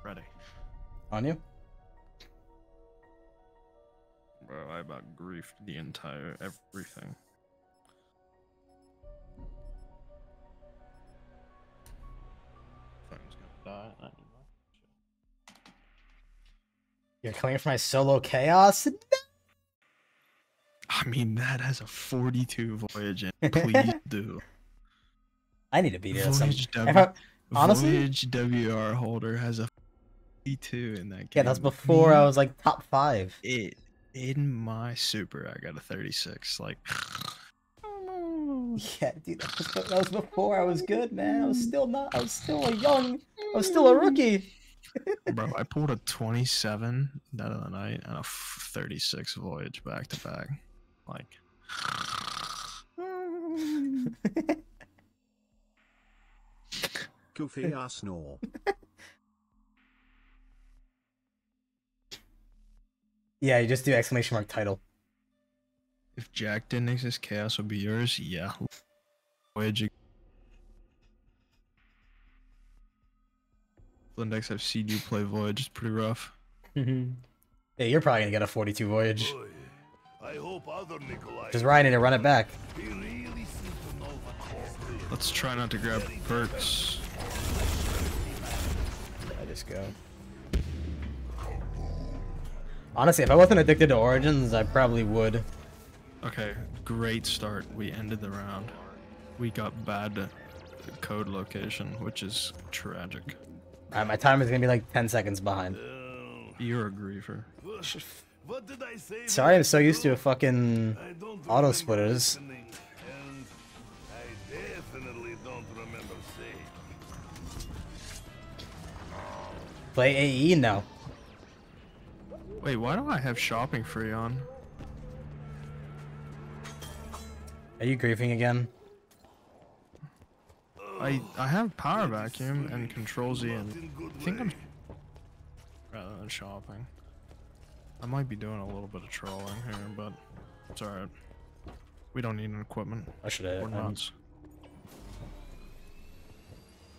ready. On you? Bro, I about griefed the entire everything. Phone's gonna die. I need my- You're coming for my solo chaos? I mean, that has a 42 voyage in. Please do. I need to beat it. Voyage, w, I- honestly- Voyage WR holder has a 42 in that game. yeah, that's before I was like top five. It in my super, I got a 36. Like, Yeah, dude, that was, that was before I was good, man. I was still not. I was still a young. I was still a rookie. bro, I pulled a 27 that of the night and a 36 voyage back to back. Like, Goofy ass snore. yeah, you just do exclamation mark title. if Jack didn't exist, chaos would be yours. Yeah. Voyage. Blindex, I've seen you play Voyage. It's pretty rough. yeah, you're probably gonna get a 42 voyage. Boy, I hope other Nikolai. Just Ryan need to run it back. He really seems to know the core. Let's try not to grab perks. I just go. Honestly, if I wasn't addicted to Origins, I probably would. Okay, great start. We ended the round. We got bad code location, which is tragic. Uh, my time is gonna be like 10 seconds behind. You're a griefer. What did I say? Sorry, I'm so used to a fucking I don't auto splitters. listening, and I definitely don't remember play AE now. Wait, why do I have shopping free on? Are you griefing again? I I have power vacuum and control Z and I think I'm way. rather than shopping. I might be doing a little bit of trolling here, but it's alright. We don't need an equipment. Or should I? We're um.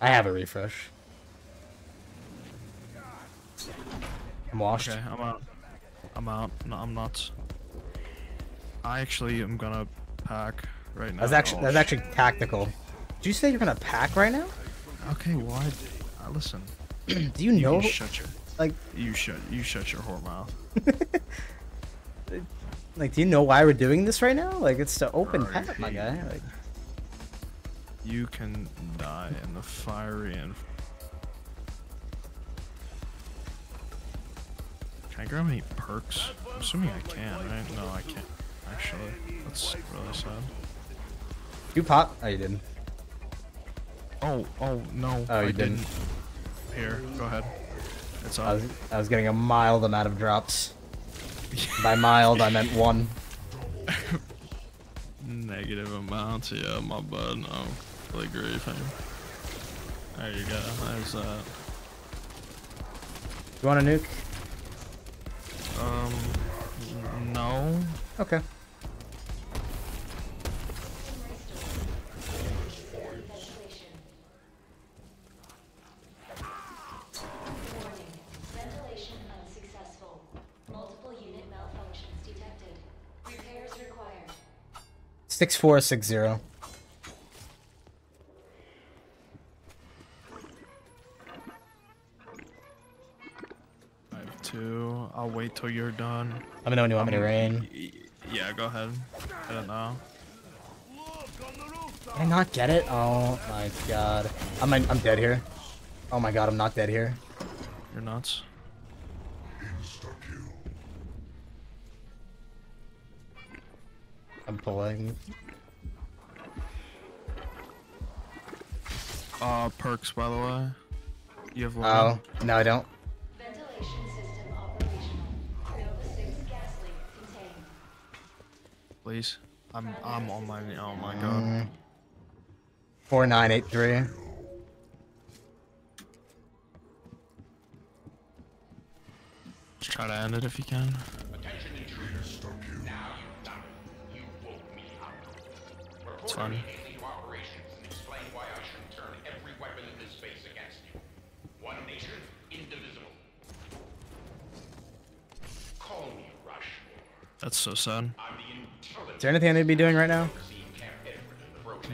I have a refresh. I'm washed. Okay, I'm out. I'm out. No, I'm nuts. I actually am gonna pack right now. That's actually that's actually tactical. Did you say you're gonna pack right now? Okay, why? Uh, listen. Do you You know? shut your Like, you shut you shut your whore mouth. like, do you know why we're doing this right now? Like, it's to open pack, my guy. Like, You can die in the fiery and. Can I grab any perks? I'm assuming I can, right? No, I can't. Actually, that's really sad. you pop? Oh, you didn't. Oh, oh no, Oh, I you didn't. Here, go ahead. It's I was I was getting a mild amount of drops. By mild, I meant one. Negative amounts, yeah, my bad. No, really grieving. There you go. There's that. You want a nuke? Um, no. Okay. Ventilation unsuccessful. Six four six zero. I have two. I'll wait till you're done. Let me know when you want me to um, rain. Yeah, go ahead. I don't know. Did I not get it? Oh my god. I'm I'm dead here. Oh my god, I'm not dead here. You're nuts. I'm pulling. Uh, perks, by the way. You have one. Oh, no, I don't. Ventilation system operational. Nova 6 gas leak contained. please. I'm I'm on my oh my god. Mm. Four nine eight three. Just try to end it if you can. It's fine. That's so sad. Is there anything I need to be doing right now?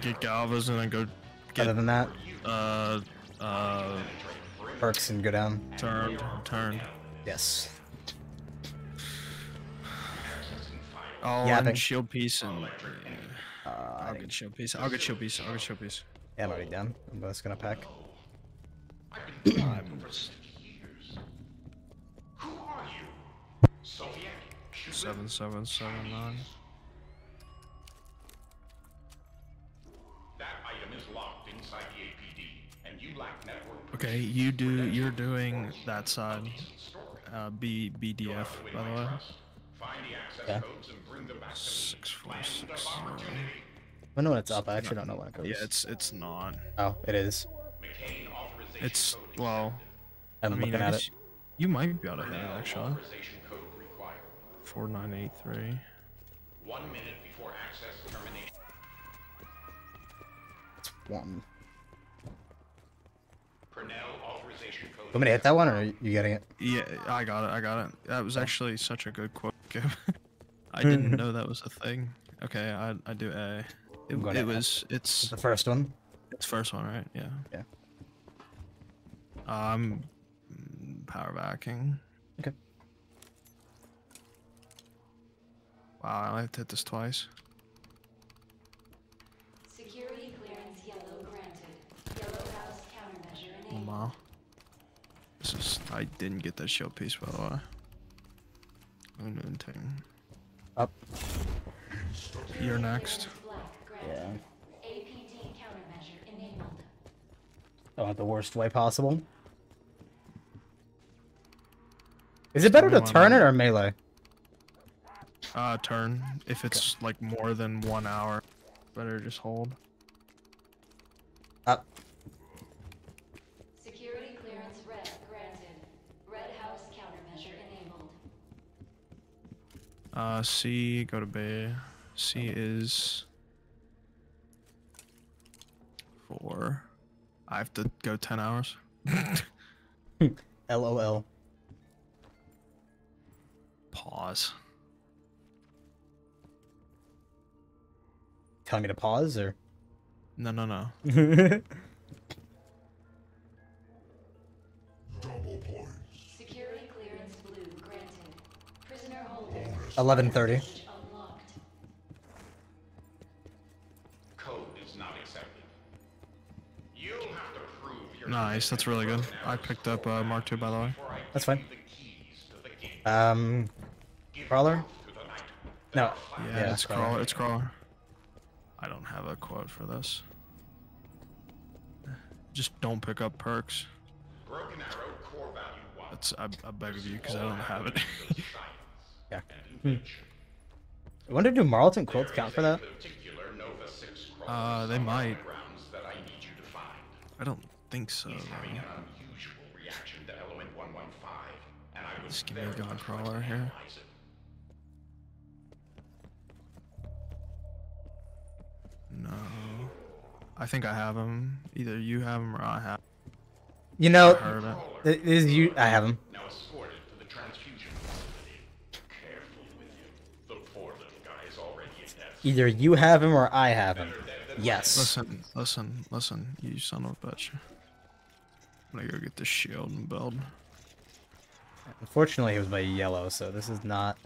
Get Galvas and then go Other get than that, uh uh perks and go down. turned turned. Yes. Oh, Yeah, I and think- shield piece and Uh, I'll get shield piece. I'll get shield piece. I'll get shield piece. yeah, I'm already done. I'm just gonna pack. I'm seven seven seven nine. That item is locked inside the APD, and you lack network Okay, you do. You're doing that side. Uh, B BDF by the way. Find the access Yeah. codes and bring them back to me. Six four six zero. I know when it's up. I actually don't know when it goes. Yeah, it's it's not. Oh, it is. McCain authorization It's well. I'm I mean, looking I at guess it. you might be able to hit it actually. authorization code required. Four nine eight three. One minute before access termination. It's one. Pernell authorization code. Want me to hit that one, or are you getting it? Yeah, I got it. I got it. That was actually such a good quote. I didn't know that was a thing. Okay, I I do A. It, I'm it was it's The first one. it's first one right? Yeah. Yeah. Um, mm, power backing. Okay. Wow, I only have to hit this twice. Security clearance yellow granted. Yellow house countermeasure Oh, enabled. wow. This is I didn't get that shield piece by the way. Ununting. Up. You're next. Black Yeah. granted. APD countermeasure. Oh, the worst way possible. Is it better to turn it or melee? Uh, turn. If it's like more than one hour, better just hold. Up. Security clearance red granted. Red house countermeasure enabled. Uh, C, go to B. C is four. I have to go 10 hours. LOL. Pause. Telling me to pause or? No, no, no. prove your Nice, that's really good. I picked up uh, Mark II, by the way. That's fine. keys to the gate. Um, crawler. To the night. No. Yeah, it's fine. crawler. It's crawler. I don't have a quote for this. Just don't pick up perks. Broken arrow core value one. That's I, I beg of you because I don't have it. Yeah. Hmm. I wonder do Marlton quilts count for that? Particular Nova 6 uh, they might. I need you to find. I don't think so. though. Having an unusual reaction to element 115, and I would Just give me a very gun much crawler here. No. I think I have him. Either you have him or I have. You know, Heard it. it is you. I have him. Now escorted to the transfusion facility. Careful with you. The poor little guy is Either you have him or I have him. Yes. Listen, listen, listen, you son of a bitch. I'm gonna go get the shield and build. Unfortunately, he was by yellow, so this is not.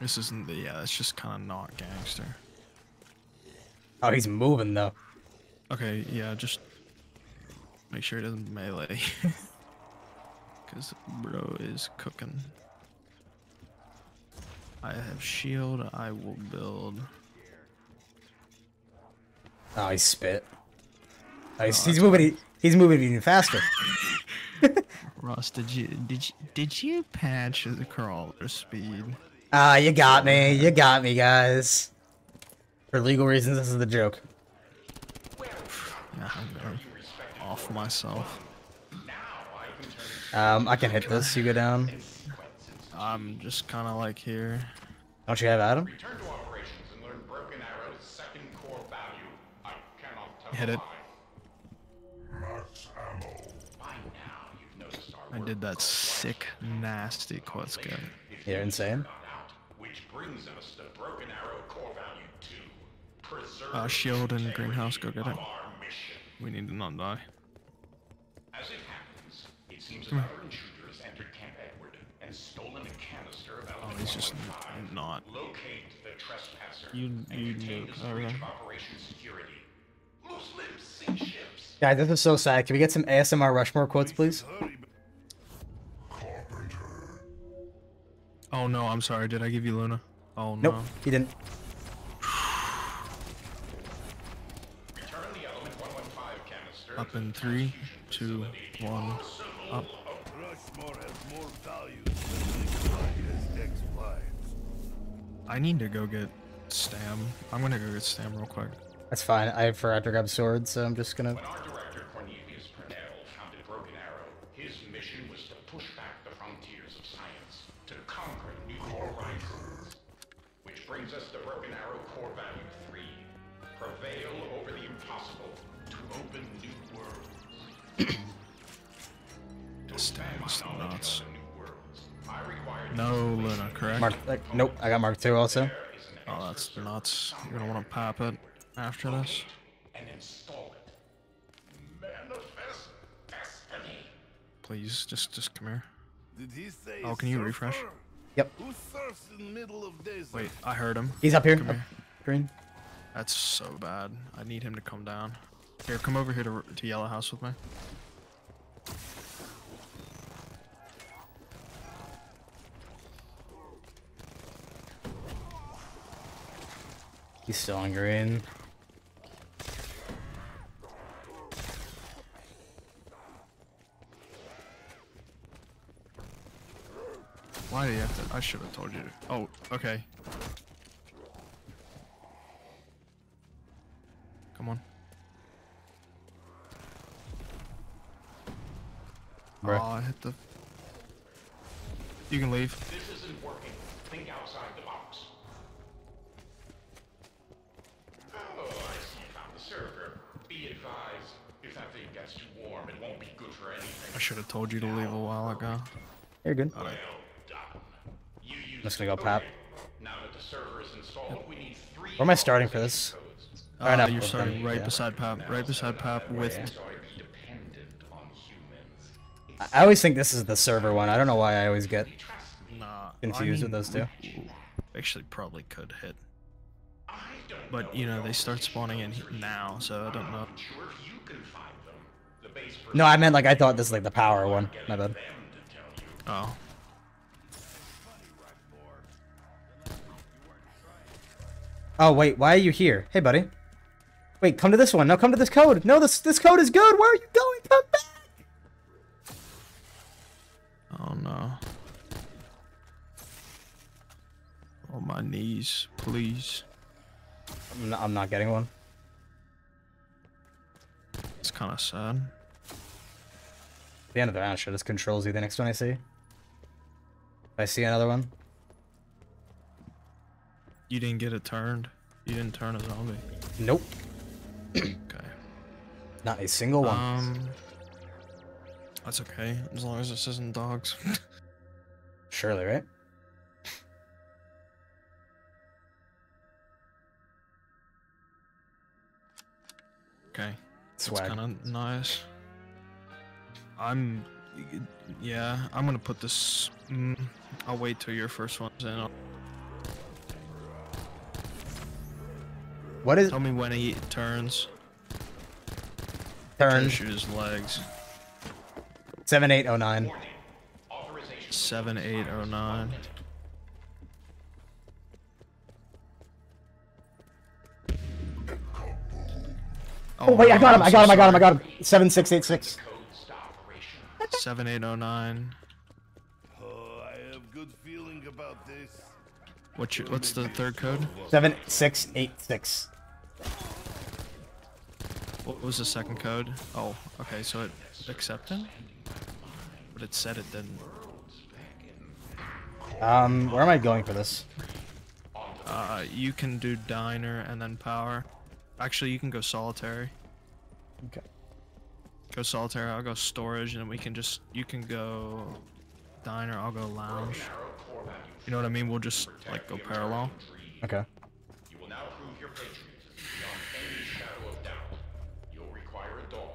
This isn't the yeah. It's just kind of not gangster. Oh, he's moving though. Okay, yeah, just make sure he doesn't melee. Cause bro is cooking. I have shield. I will build. Oh, he spit. Oh, he's, he's moving. he- He's moving even faster. Ross, did you did you did you patch the crawler speed? Ah, you got me. You got me, guys. For legal reasons, this is the joke. Yeah, I'm going off myself. Um, I can hit this. You go down. I'm just kind of like here. Don't you have Adam? Return to operations and learn Broken Arrow's second core value. I cannot tell Hit a it. lie. Max ammo. By now, you've noticed it. I did that sick, nasty quad scan. You're insane. out, which brings us to Broken Arrow core value 2. Preserve Uh, shield and greenhouse, go get it. We need to not die. As it happens, it seems another intruder has entered Camp Edward and stolen a canister of Oh, he's just L-5. not. Locate the trespasser You- and you contain nuke, this breach Guys, this is so sad. Can we get some ASMR Rushmore quotes, please? Oh no, I'm sorry. Did I give you Luna? Oh no. Nope, he didn't. Return the Element 115 canister Up in three, two, one, up. Rushmore has more value than the finest X-Files. I need to go get Stam. I'm gonna go get Stam real quick. That's fine. I forgot to grab a sword, so I'm just gonna. When our director Cornelius Pernell founded Broken Arrow, his mission was to push back the frontiers of science, to conquer new horizons. Which brings us to Broken Arrow core value 3. Prevail over the impossible to open new worlds. to Stam expand is my knowledge nuts. of other new worlds, I require No Luna, correct? Mark. Like, nope, I got Mark two also. Oh, that's nuts. You're gonna want to pop it after this. and install it. Manifest destiny. Please, just just come here. Did he say Oh, can you refresh? Yep. Who surfs in the middle of desert? Wait, I heard him. He's up here. Come Up here. green. That's so bad. I need him to come down. Here, come over here to to Yellow House with me. He's still on green. Why do you have to? I should have told you. To. Oh, okay. Come on. Bruh. Oh, I hit the. You can leave. This isn't working. Think outside the box. Oh, I see you found the server. Be advised, if that thing gets too warm, it won't be good for anything. I should have told you to leave a while ago. You're good. Well done. You use just gonna go pap. Okay. Now that the server is installed, we need three Where am I starting for this? codes. Alright, Uh, now you're starting done, right yeah. beside Pap. Right beside Pap with. So I'd be dependent on humans. I always think this is the server one. I don't know why I always get Nah. confused with those two. Actually, probably could hit. But you know they start spawning in he- now, so I don't know. sure if you can find them. The base No, I meant like I thought this was like the power one. My bad. them to tell you. Oh. Oh wait, why are you here? Hey, buddy. Wait, come to this one. No, come to this code. No, this this code is good. Where are you going? Come back. Oh no. Oh my knees, please. I'm not, I'm not getting one. It's kind of sad. At the end of the round, should just control Z the next one I see. If I see another one. You didn't get it turned? You didn't turn a zombie? Nope. okay. Not a single one. Um, that's okay, as long as this isn't dogs. Surely, right? Okay. Swag. kind of nice. I'm... Yeah, I'm gonna put this... Mm, I'll wait till your first one's in. I'll What is tell me when he turns. turn? Turn. Shoot his legs. Seven eight oh nine. Seven, eight, oh nine. Oh wait, I got him! I got him! I got him! I got him! Seven six eight six. Seven, eight, oh nine. Oh, I have good feeling about this. What's your, what's the third code? Seven six eight six. What was the second code? Oh, okay, so it accepted? But it said it didn't. Um, where am I going for this? Uh, you can do diner and then power. Actually, you can go solitary. Okay. Go solitary, I'll go storage, and we can just, you can go diner, I'll go lounge. You know what I mean? We'll just, like, go parallel. Okay. You will now prove your patriotism beyond any shadow of doubt. You'll require a dog,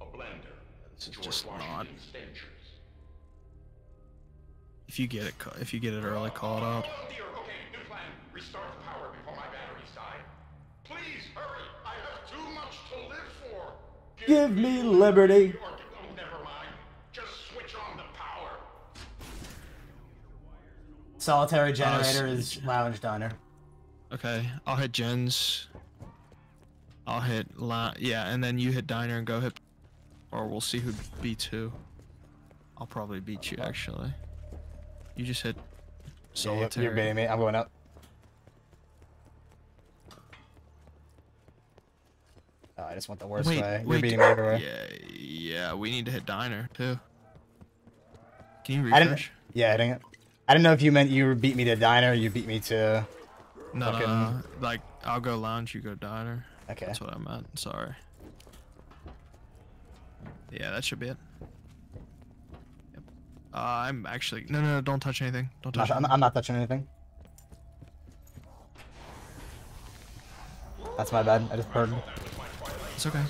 a blender, and George just not. Washington stenchers. If you get it, if you get it early, call it out. Oh dear, okay, new plan. Restart the power before my batteries die. Please hurry. I have too much to live for. Give me liberty. Or, Solitary oh, generator is lounge diner. Okay, I'll hit gens. I'll hit la- yeah, and then you hit diner and go hit, or we'll see who beats who. I'll probably beat you actually. You just hit Yeah, you're, solitary. you're baiting me. I'm going up. Oh, I just went the worst wait, way. You're wait, beating me everywhere. Yeah, yeah, we need to hit diner too. Can you I didn't. refresh? Yeah, hitting it. I don't know if you meant you beat me to diner. or You beat me to. No, fucking- no, like I'll go lounge, you go diner. Okay. That's what I meant. Sorry. Yeah, that should be it. Yep. Uh, I'm actually no, no, no, don't touch anything. Don't touch. Not, I'm, anything. I'm not touching anything. That's my bad. I just purred. It's okay.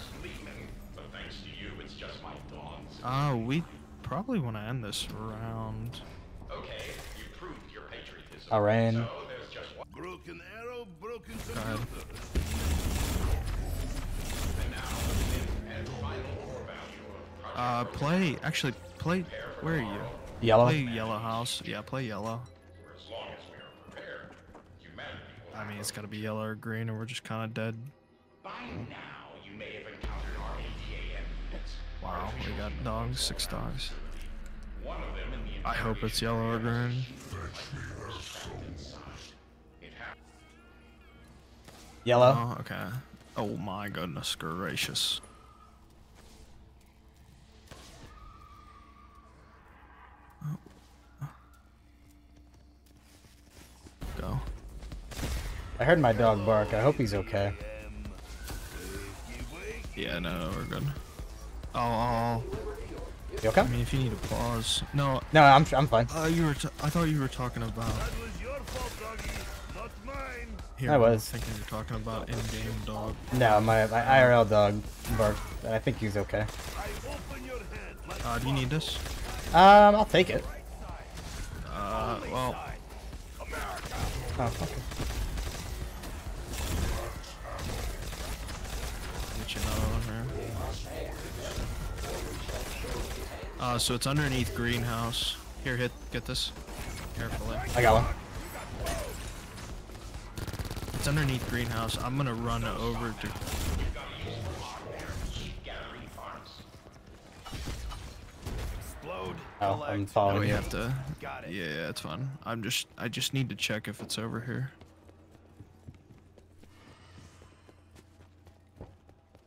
But thanks to you, it's just my thoughts. Uh, we probably want to end this round. Final core value of Project Uh, play. Actually, play. Where are you? Yellow. Play yellow house. Yeah, play yellow. For as long as we are prepared, humanity will I mean, it's gotta be yellow or green, or we're just kind of dead. By now, you may have encountered our ADAM units. Wow, we got dogs, six dogs. One of them in the I hope it's yellow or green. Yellow. Oh, okay. Oh my goodness gracious. Go. I heard my dog bark. I hope he's okay. Yeah, no, we're good. Oh, oh, You okay? I mean, if you need a pause. No, No, I'm I'm fine. uh, you were. T- I thought you were talking about. Here, I was. thinking you're talking about in-game dog. No, my my IRL dog barked. and I think he's okay. I open your head like Uh, do you need this? Um, I'll take it. Uh, well, Oh, okay. get you another. Uh, so it's underneath greenhouse. Here, hit, get this. Carefully. I got one. It's underneath greenhouse. I'm gonna run over to. explode. Oh, I'm Oh, following we you. have to. Got it. Yeah, yeah, it's fine. I'm just. I just need to check if it's over here.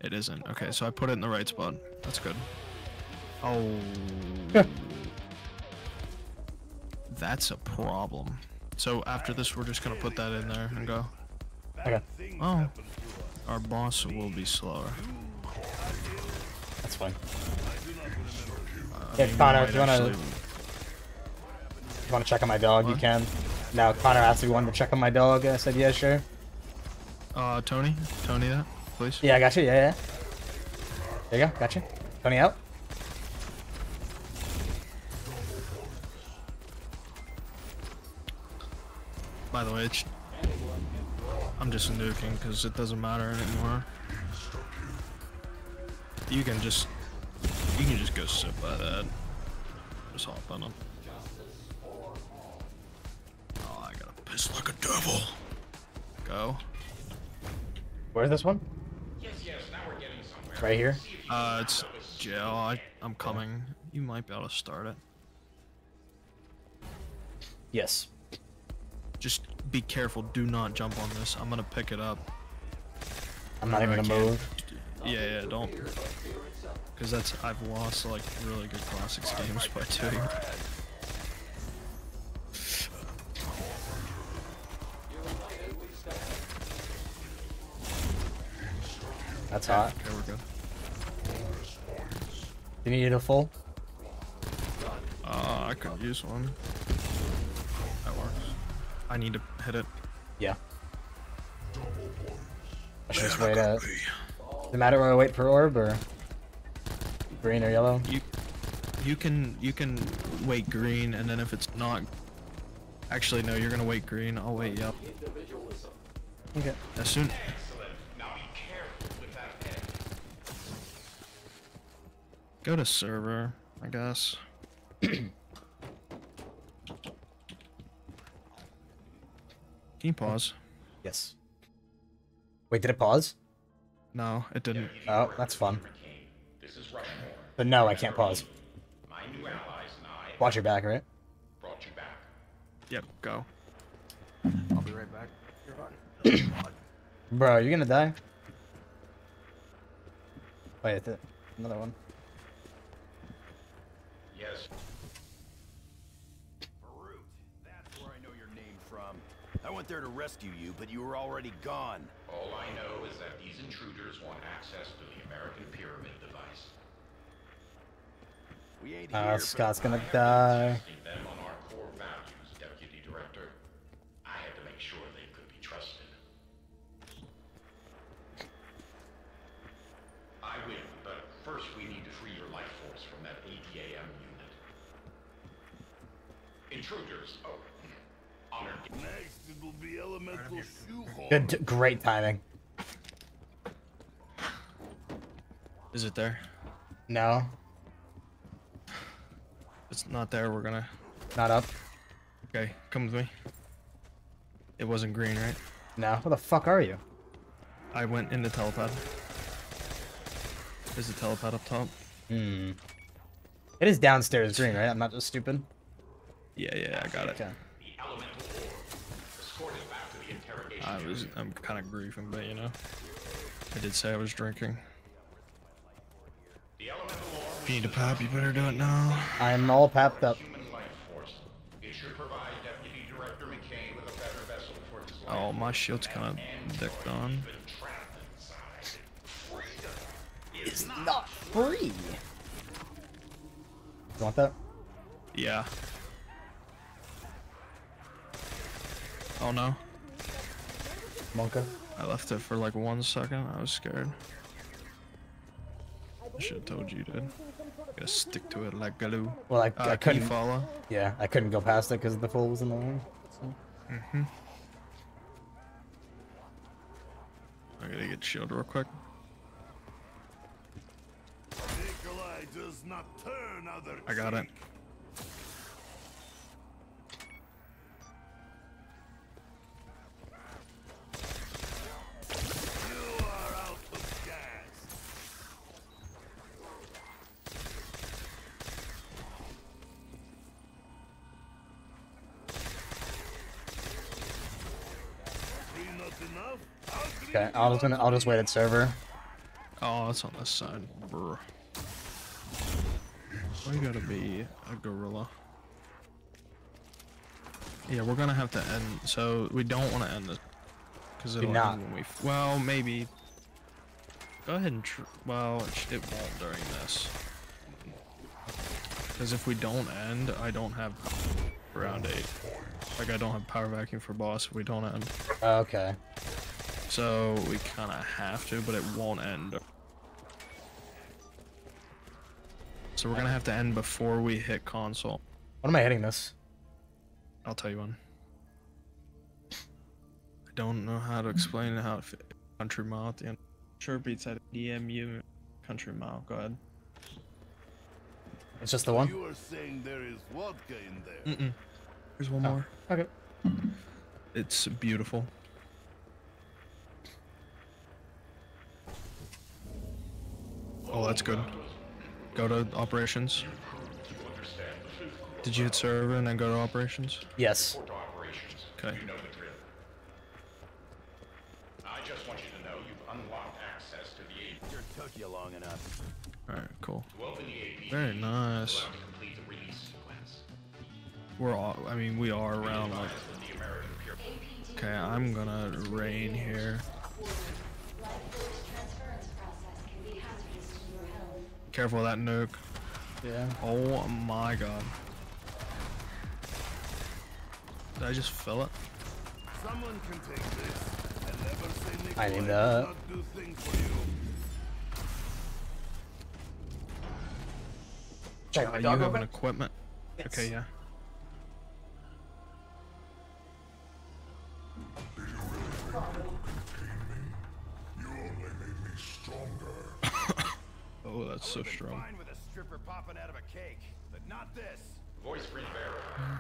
It isn't. Okay, so I put it in the right spot. That's good. Oh. That's a problem. So after this, we're just gonna put that in there and go. Okay, Oh. Our boss will be slower. that's fine. Uh, Yeah, Connor, if you wanna- actually- You want to check on my dog? You can. Now Connor asked if you wanted to check on my dog. I said yeah, sure. Uh, Tony, Tony, that, please. Yeah, I got you. Yeah, yeah. There you go. got you. Tony out. By the way, it's, I'm just nuking because it doesn't matter anymore. You can just, you can just go sit by that. Just hop on them. Oh, I gotta piss like a devil. Go. Where's this one? Yes, yes, now we're getting somewhere. Right here. Uh, it's jail. I, I'm coming. You might be able to start it. Yes. Just be careful. Do not jump on this. I'm gonna pick it up. I'm not even gonna move. Yeah, yeah, don't. Because that's I've lost like really good classics games by doing that. That's hot. Okay, we're good. You need a full? Uh, I could use one. That works. I need to hit it. Yeah. I should just wait at. Does it matter where I wait for orb or green or yellow? You, you can you can wait green, and then if it's not, actually no, you're gonna wait green. I'll wait yellow. Okay. As soon. Now be careful with head. Go to server, I guess. Can you pause? Yes. Wait, did it pause? No, it didn't. Oh, that's fun. This is But no, I can't pause. My new allies and I Watch your back, right? brought you back. Yep, go. I'll be right back. Bro, you're gonna die. Wait, another one. Yes. Brute. That's where I know your name from. I went there to rescue you, but you were already gone. All I know is that these intruders want access to the American Pyramid device. We ain't Uh, here Scott's gonna die. Them on our core values, Deputy Director. I had to make sure they could be trusted. I win, but first we need to free your life force from that ADAM unit. Intruders, oh, Good, great timing. Is it there? No, It's not there. We're gonna. not up. Okay, come with me. It wasn't green, right? No, where the fuck are you? I went in the telepad. Is the telepad up top? Hmm. It is downstairs green, right? I'm not just stupid. Yeah, yeah, I got it. Okay. The elemental orb. Escort it back to the interrogation I was. I'm kind of grieving, but you know, I did say I was drinking. The elemental orb If you need a pop, you better do it now. I'm all papped up. human life force. It should provide Deputy Director McCain with a better vessel for his life. Oh, my shield's kind of dicked on. It's not free. You want that? Yeah. Oh no. Monka? I left it for like one second. I was scared. I should have told you, dude. Gotta stick to it like glue. Well, I, Uh, I couldn't. follow? Yeah, I couldn't go past it because the full was in the room. So. Mm-hmm. I gotta get shield real quick. Nikolai does not turn other I got it. Okay, I'll just gonna, I'll just wait at server. Oh, it's on this side. Brr. Why you gotta be a gorilla? Yeah, we're gonna have to end. So we don't want to end this because it'll not. end when we. Well, maybe. Go ahead and. Tr well, it, it won't during this. Because if we don't end, I don't have round eight. Like I don't have power vacuum for boss if we don't end. Oh, okay. So we kind of have to, but it won't end. So we're gonna have to end before we hit console. When am I hitting this? I'll tell you when. I don't know how to explain how it fit. Country mile at the end. Sure beats at DMU country mile. Go ahead. It's just the one. You are saying there is vodka in there. Mm-mm. There's one oh. more. Okay. It's beautiful. Oh, that's good. Go to operations. Did you hit server and then go to operations? Yes. Okay. You know the drill. I just want you to know you've unlocked access to the AP. Took you long enough. Alright, cool. To open the AP, Very nice. you'll have to complete the release sequence. We're all, I mean, we are around like. The American Pure Okay, I'm gonna rain here. Life force transference process can be hazardous to your health. Careful of that nuke. Yeah. Oh my god. Did I just fill it? Someone can take this and never say Nikolai I need did that. not do things for you. Check my you dog have an equipment. Yes. Okay, yeah. That's so strong. Fine with a stripper popping out of a cake, but not this. Voice reverified.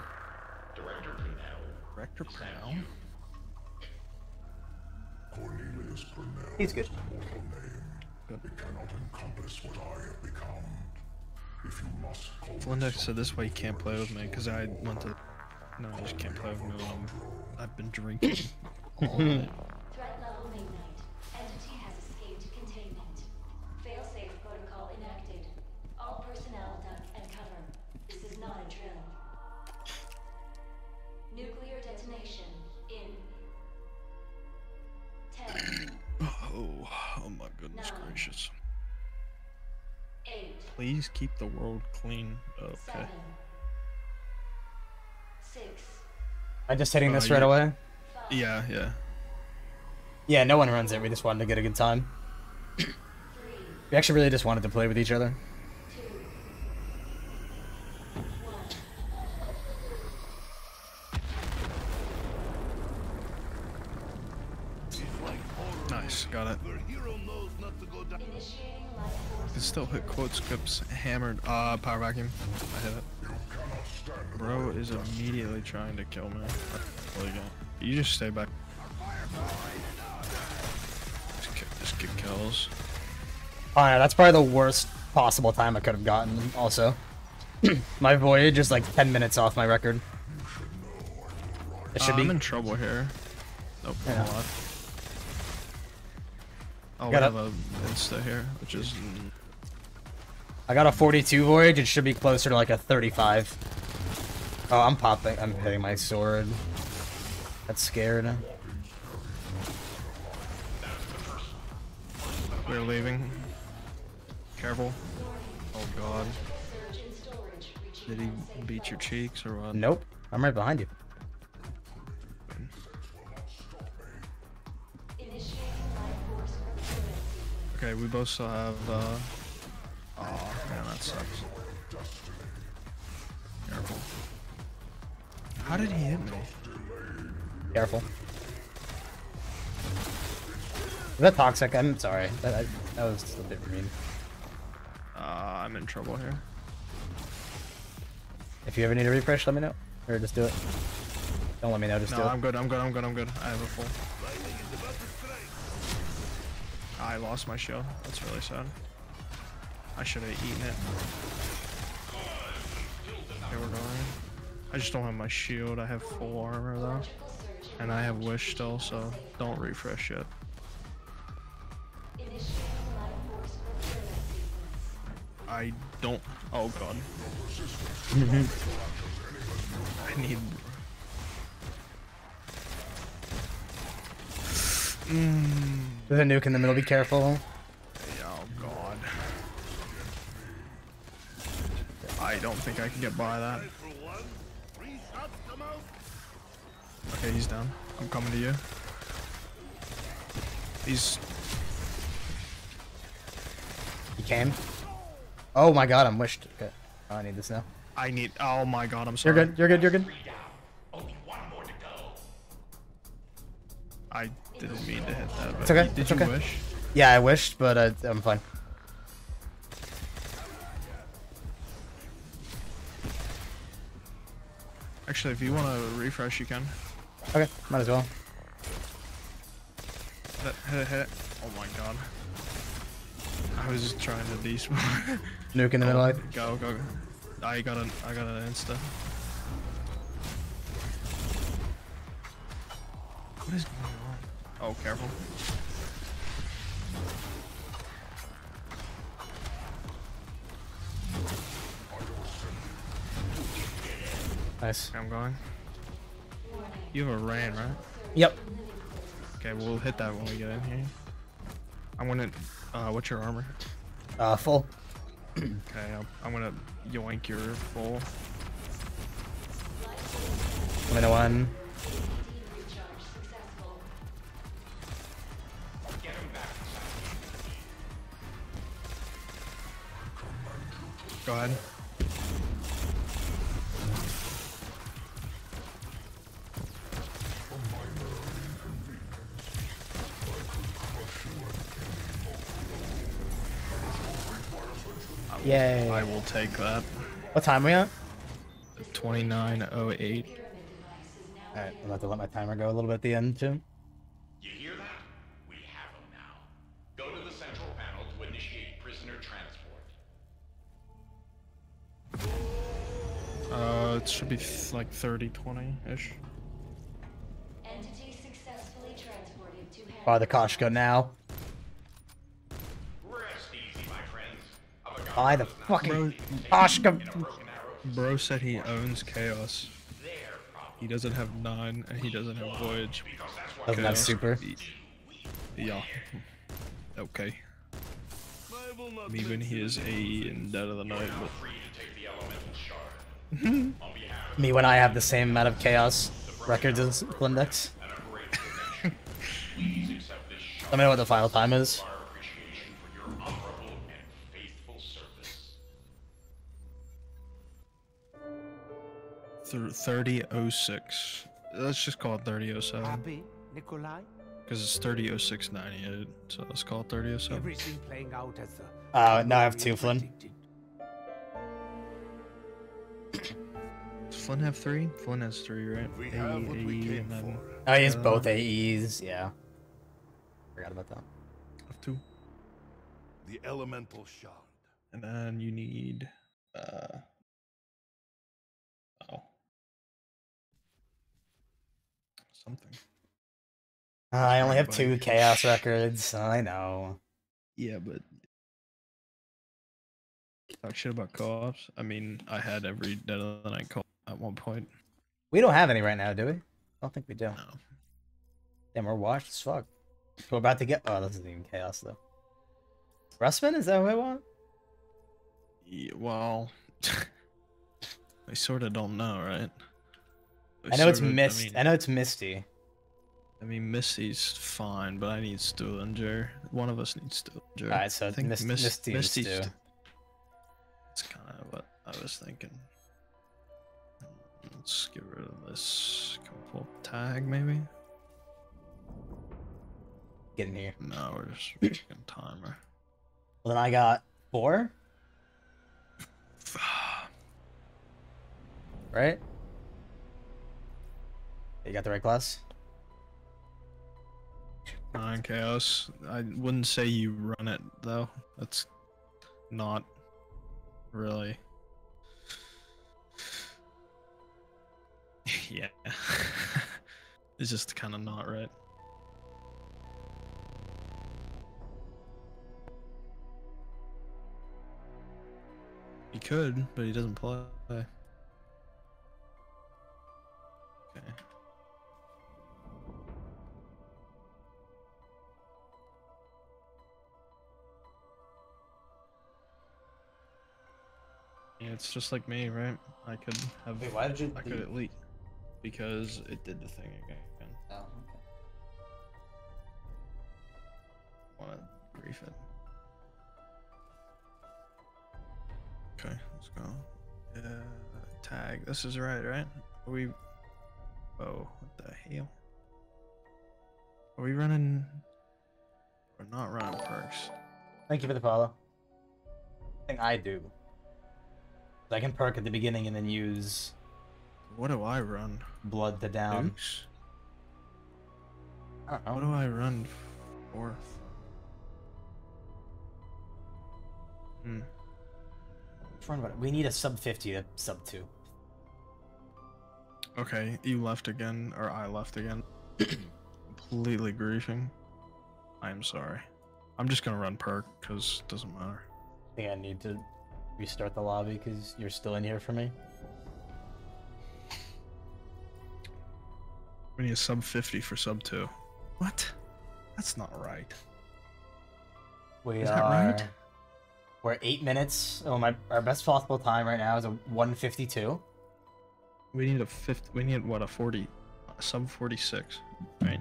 Director Pernell. Rector Prowl? Cornelius Pernell He's good. is a mortal name. It cannot encompass what I have become. If you must call me Flindex said this way you can't play with me because I went to. No, I just can't play with me I'm, I've been drinking. all night. Gracious. 8, Please keep the world clean. Okay. 7, 6, I'm just hitting Oh, this uh, right you- away. Yeah, yeah. Yeah, no one runs it. We just wanted to get a good time. 3, We actually really just wanted to play with each other. 2, 1. Nice, got it. Still hit quote scripts hammered. Uh, power vacuum. I hit it. Bro is immediately trying to kill me. You? You just stay back. Just kick kills. Oh, yeah, that's probably the worst possible time I could have gotten. Also, my voyage is like 10 minutes off my record. It should Uh, be. I'm in trouble here. Nope, I'm Yeah. alive. Oh, we have a insta here, which is I got a 42 voyage. It should be closer to like a 35. Oh, I'm popping. I'm hitting my sword. That's scared. we're leaving. Careful. Oh god. Surge in storage. Reaching Did he beat your cheeks or what? Nope. I'm right behind you. Initiating life force procurement sequence. Okay, we both still have, uh... Oh, man, that sucks. Careful. How did he hit me? Careful. Is that toxic? I'm sorry. That, that, that was a bit mean. Uh, I'm in trouble here. If you ever need a refresh, let me know. Or just do it. Don't let me know, just No, do it. No, I'm good, I'm good, I'm good, I'm good. I have a full. I lost my shield. That's really sad. I should have eaten it. Okay, we're going. I just don't have my shield. I have full armor though. And I have wish still, so don't refresh yet. I don't. Oh god. I need. Mm, There's a nuke in the middle. Be careful. oh god. I don't think I can get by that. For one, three shots come out. Okay, he's down. I'm coming to you. He's. He came. Oh my god, I'm wished. Okay. Oh, I need this now. I need. Oh my god, I'm sorry. You're good. You're good. You're good. Only one more to go. I didn't mean to hit that. But It's okay, Did it's you okay. wish? Yeah, I wished, but uh, I'm fine. Actually, if you want to refresh, you can. Okay, might as well. Hit it, hit it, hit it. Oh my god. I was just trying to despawn. Nuke in the middle. I- Go, go, go. I got an, I got an insta. What is going on? Oh, careful. Nice. I'm going. You have a rain, right? Yep. Okay, we'll hit that when we get in here. I'm gonna. Uh, what's your armor? Uh, full. Okay, I'm, I'm gonna yoink your full. Minute one. Recharge successful. Get him back. Go ahead. I will take that. What time are we at? 2908. Alright, I'm about to let my timer go a little bit at the end too. You hear that? We have him now. Go to the central panel to initiate prisoner transport. Uh, it should be like 30, 20 ish. Entity successfully transported to Buy the Koshko now. Rest easy, my friends. Buy the fucking in a Koshko. broken arrow. Bro said he owns Chaos. He doesn't have 9 and he doesn't have Voyage. Doesn't have super. Yeah. Okay. I Even he is AE in Dead of the Night, but free to take the elemental shard. On behalf Me when I have the same amount of chaos records as Blindex. and a great connection, please accept this shard Let me know what the final time is. 3006. Let's just call it 3007. Happy, Nikolai? Because it's 300698, so let's call it 3007. Everything playing out as the Uh, now I have two, Flynn. predicted. Does Flynn have three? Flynn has three, right? We have what we came and then for. Oh, he has Uh, both AEs. Yeah. Forgot about that. have two. The elemental shard. And then you need uh Something. Uh, I only have two chaos records. I know. Yeah, but talk shit about co-ops. I mean, I had every Dead of the Night co at one point. We don't have any right now, do we? I don't think we do. No. Damn, we're washed as fuck. We're about to get. Oh, this isn't even chaos though. Russman, is that who I want? Yeah, well, I sort of don't know, right? I know it's mist. I mean, I know it's misty. I mean, Misty's fine, but I need Stuhlinger. One of us needs Stuhlinger. Alright, so I think Mist- Mis- Misty Misty's Stu. st- That's kind of what I was thinking. Let's get rid of this. Can we pull tag, maybe? Get in here. No, we're just checking timer. Well, then I got four. Right? You got the right class? Nine chaos. I wouldn't say you run it though. That's not really. yeah. it's just kind of not right. He could, but he doesn't play. It's just like me, right? I could have. Wait, why did you I could leave? at least because it did the thing again. Oh, okay. Want to grief it? Okay, let's go. Uh, tag. This is right, right? Are we. Oh, what the hell? Are we running. We're not running perks. Thank you for the follow. I think I do. I can perk at the beginning and then use What do I run? blood to down. Nukes? I. What do I run for? Hmm. We need a sub 50 to sub 2. Okay, you left again, or I left again. Completely griefing. I'm sorry. I'm just gonna run perk, because it doesn't matter. I think I need to restart the lobby because you're still in here for me. We need a sub 50 for sub 2. What? That's not right. We Is that are. right? We're eight minutes. Oh my! Our best possible time right now is a 152. We need a 50. We need, what, a 40. A sub 46, right?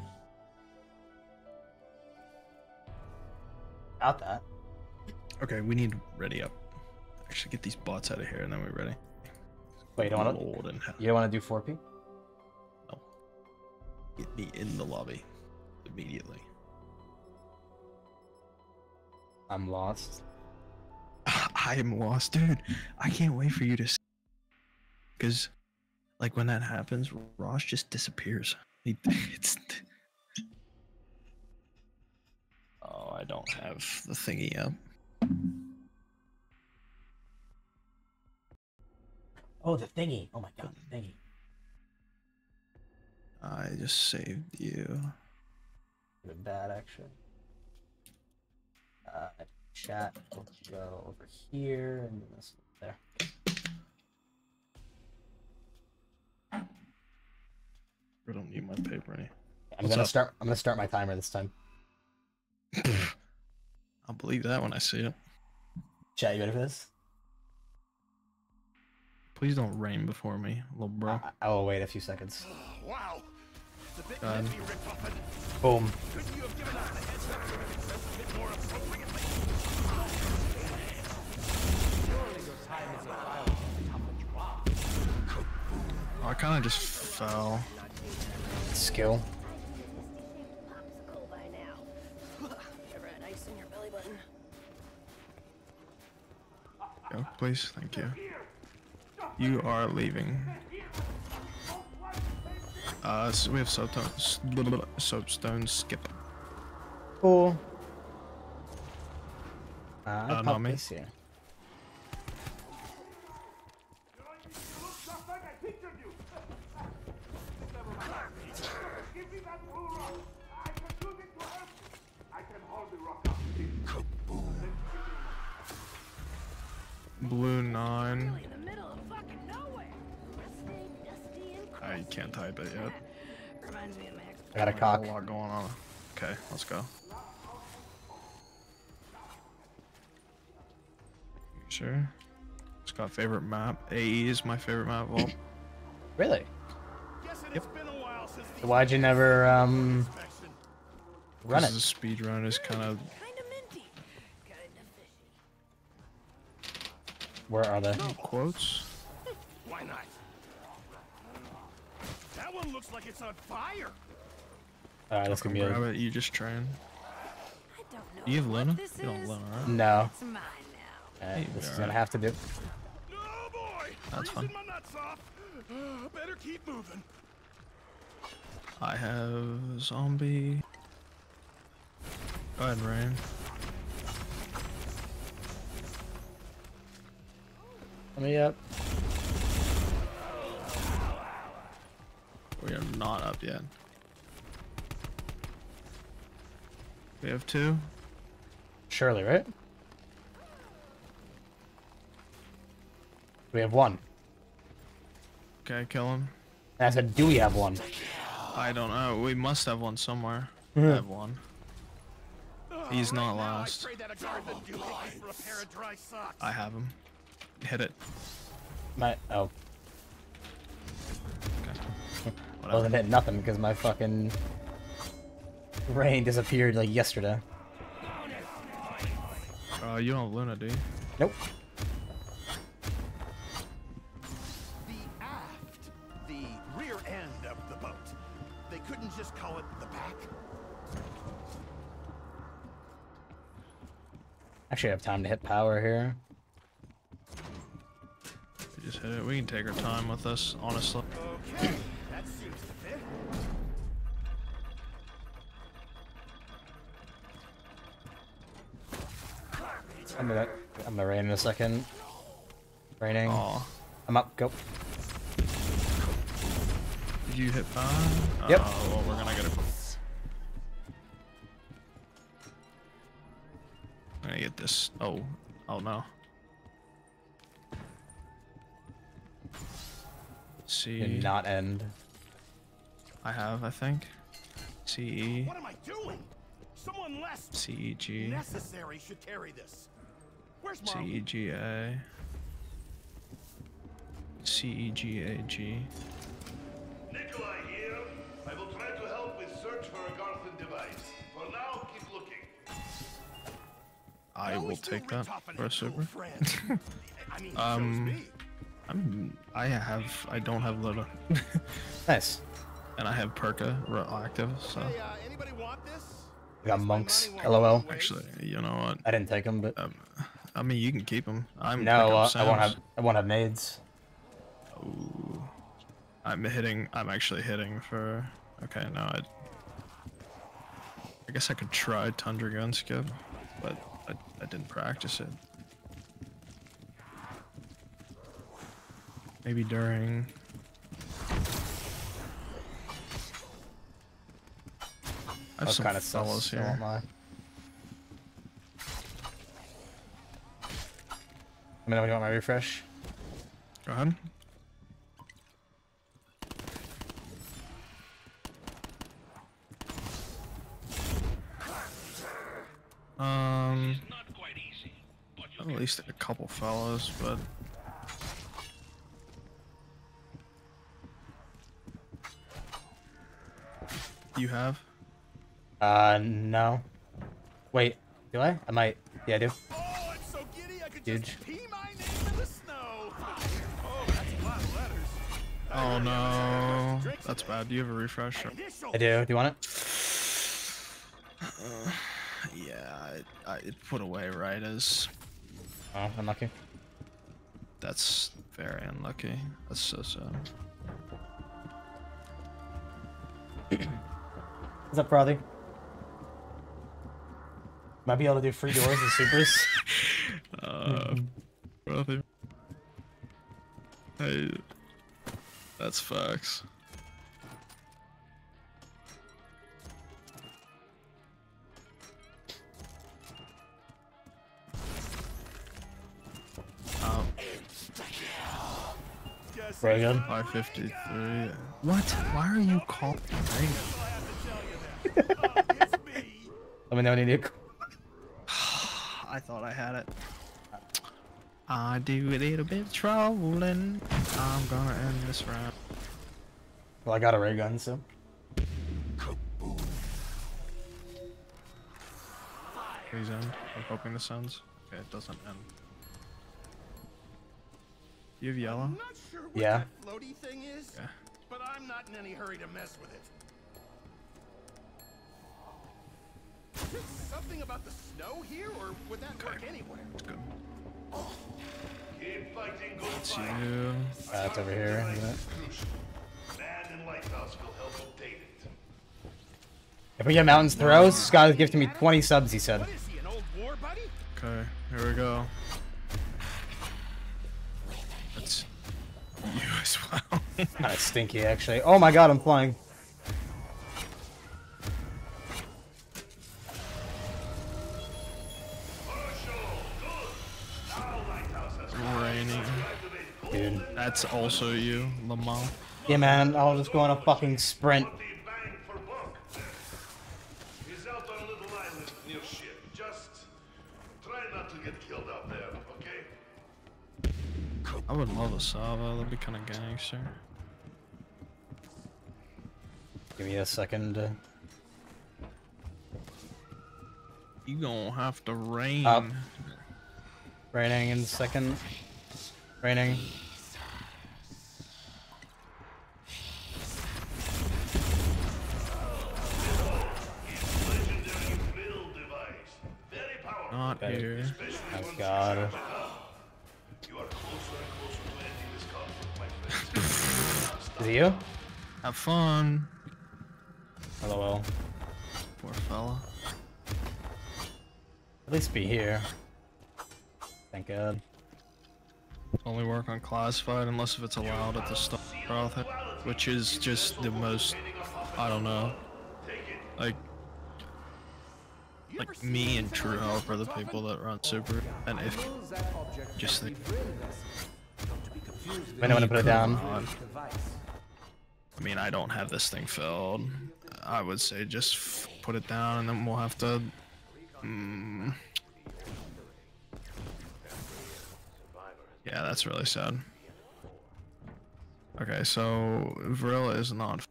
About that. Okay, we need ready up. Actually, get these bots out of here, and then we're ready. Wait, you don't want to? Hell. You don't want to do 4P? Get me in the lobby immediately. I'm lost. I am lost, dude. I can't wait for you to. Because, like, when that happens, Ross just disappears. He, it's. Oh, I don't have the thingy up. Oh, the thingy. Oh my god, the thingy. I just saved you. Bad actually. Uh, chat will go over here and this there. I don't need my paper any. I'm What's gonna up? start. I'm gonna start my timer this time. I'll believe that when I see it. Chat, you ready for this? Please don't rain before me, little bro. I, I will wait a few seconds. Oh, wow. It's a bit God. heavy, Rick Buffett. Boom. Couldn't you have given us a heads up so we could dress a bit more appropriately? Oh, I kind of just fell. Skill. Popsicle by now. Ever had ice in your belly button? Go, please. Thank you. You are leaving. Uh, so we have soapstone, soapstone skip. Cool. Uh, I Uh, popped not me. this here. Give me that blue rock. Dusty, and I can't type it yet. Reminds me of my. I got a A lot going on. Okay, let's go. You Sure. It's got favorite map. AE is my favorite map of all. Really? Yep. it's been a while since So why'd you never um run it? the speed run is kind of Kinda minty. Kinda fishy. Where are they? quotes. Why not? That one looks like it's on fire. Alright, that's gonna be Grab a... it. You just try and. I don't know. You have Luna? This You don't have is. Luna, right? No. It's mine now. Alright, this is alright. gonna have to do. No boy. That's Freezing fine. my nuts off. Uh, better keep moving. I have zombie. Go ahead, Rain. Let me up. We are not up yet. We have two. Surely, right? We have one. Okay, kill him. And I said, do we have one? I don't know. We must have one somewhere. I Mhm. have one. He's not Now I last. pray that a guard didn't do take me for a pair of dry socks. I have him. Hit it. My oh, Whatever. Wasn't hit nothing because my fucking rain disappeared like yesterday. Uh, you don't Luna, do you? Nope. The aft, the rear end of the boat. They couldn't just call it the back. Actually, I have time to hit power here. We just hit it. We can take our time with this, honestly. Okay. I'm gonna, I'm gonna rain in a second. Raining. Aw. I'm up. Go. Did you hit five? Yep. Oh, well, we're gonna get it. I'm gonna get this. Oh, oh no. See. Did not end. I have, I think. C E What am I doing? Someone less C E G necessary should carry this. Where's C Marley? E G A C E G A G. Nikolai here. I will try to help with search for Agarthan device. For now, keep looking. I will take that tough for a cool super. I mean, Um. I'm. I have. I don't have Loda, Nice. and I have Perka ro- active. So Hey, uh, anybody want this? We got monks. LOL. actually, you know what? I didn't take them, but Um, I mean, you can keep them. I'm no, uh, I won't have. I won't have nades. Ooh. I'm hitting. I'm actually hitting for. Okay, no, I. I guess I could try Tundra Gun Skip, but I, I didn't practice it. Maybe during. I have some kind of fellows here. won't lie. Let me know when you want my refresh. Go ahead. Um, at least a couple fellows, but you have. Uh, no. Wait, do I? I might. Yeah, I do. Oh, I'm so giddy I could Huge. Oh no, that's bad. Do you have a refresher? I do. Do you want it? Uh, yeah, it, I, it put away right as. Oh, unlucky. That's very unlucky. That's so sad. What's up, Frothy? Might be able to do free doors and supers. Uh, brother. Hey, that's facts. Oh, Very good. 553. What? Why are you calling Let me know when you need. I thought I had it. I do a little bit of trolling. I'm gonna end this round. Well, I got a ray gun, so. Please end. I'm hoping this ends. Okay, it doesn't end. You have yellow? I'm not sure what Yeah. that floaty thing is, Yeah. but I'm not in any hurry to mess with it. Is it something about the snow here, or would that work anywhere? Good. Keep fighting, good It's fight. you. It's over here, isn't it? If we get Mountains Throws, Scott is gifting me 20 subs, he said. He, war? Okay, here we go. That's you as well. Kind of stinky, actually. Oh my god, I'm flying. Raining. Dude. That's also you, Lamont. Yeah, man, I'll just go on a fucking sprint. Bang for buck. He's out on a little island near ship. Just try not to get killed out there, okay? I would love a Sava, that'd be kind of gangster. Give me a second. uh, You gonna have to rain. Up. Raining in a second. Raining. Legendary build device. Very powerful. not Okay. here. Oh god. You are closer and closer to ending this conflict, my friends. Is it you? Have fun, LOL. poor fella. At least be here. Thank god. Only work on classified unless if it's allowed at the start, which is just the most. I don't know. Like, like me and True Help are the people that run Super, and if just think, Might want to put it down. on. I mean, I don't have this thing filled. I would say just f- put it down, and then we'll have to. Mm, yeah, that's really sad. Okay, so Vril is not.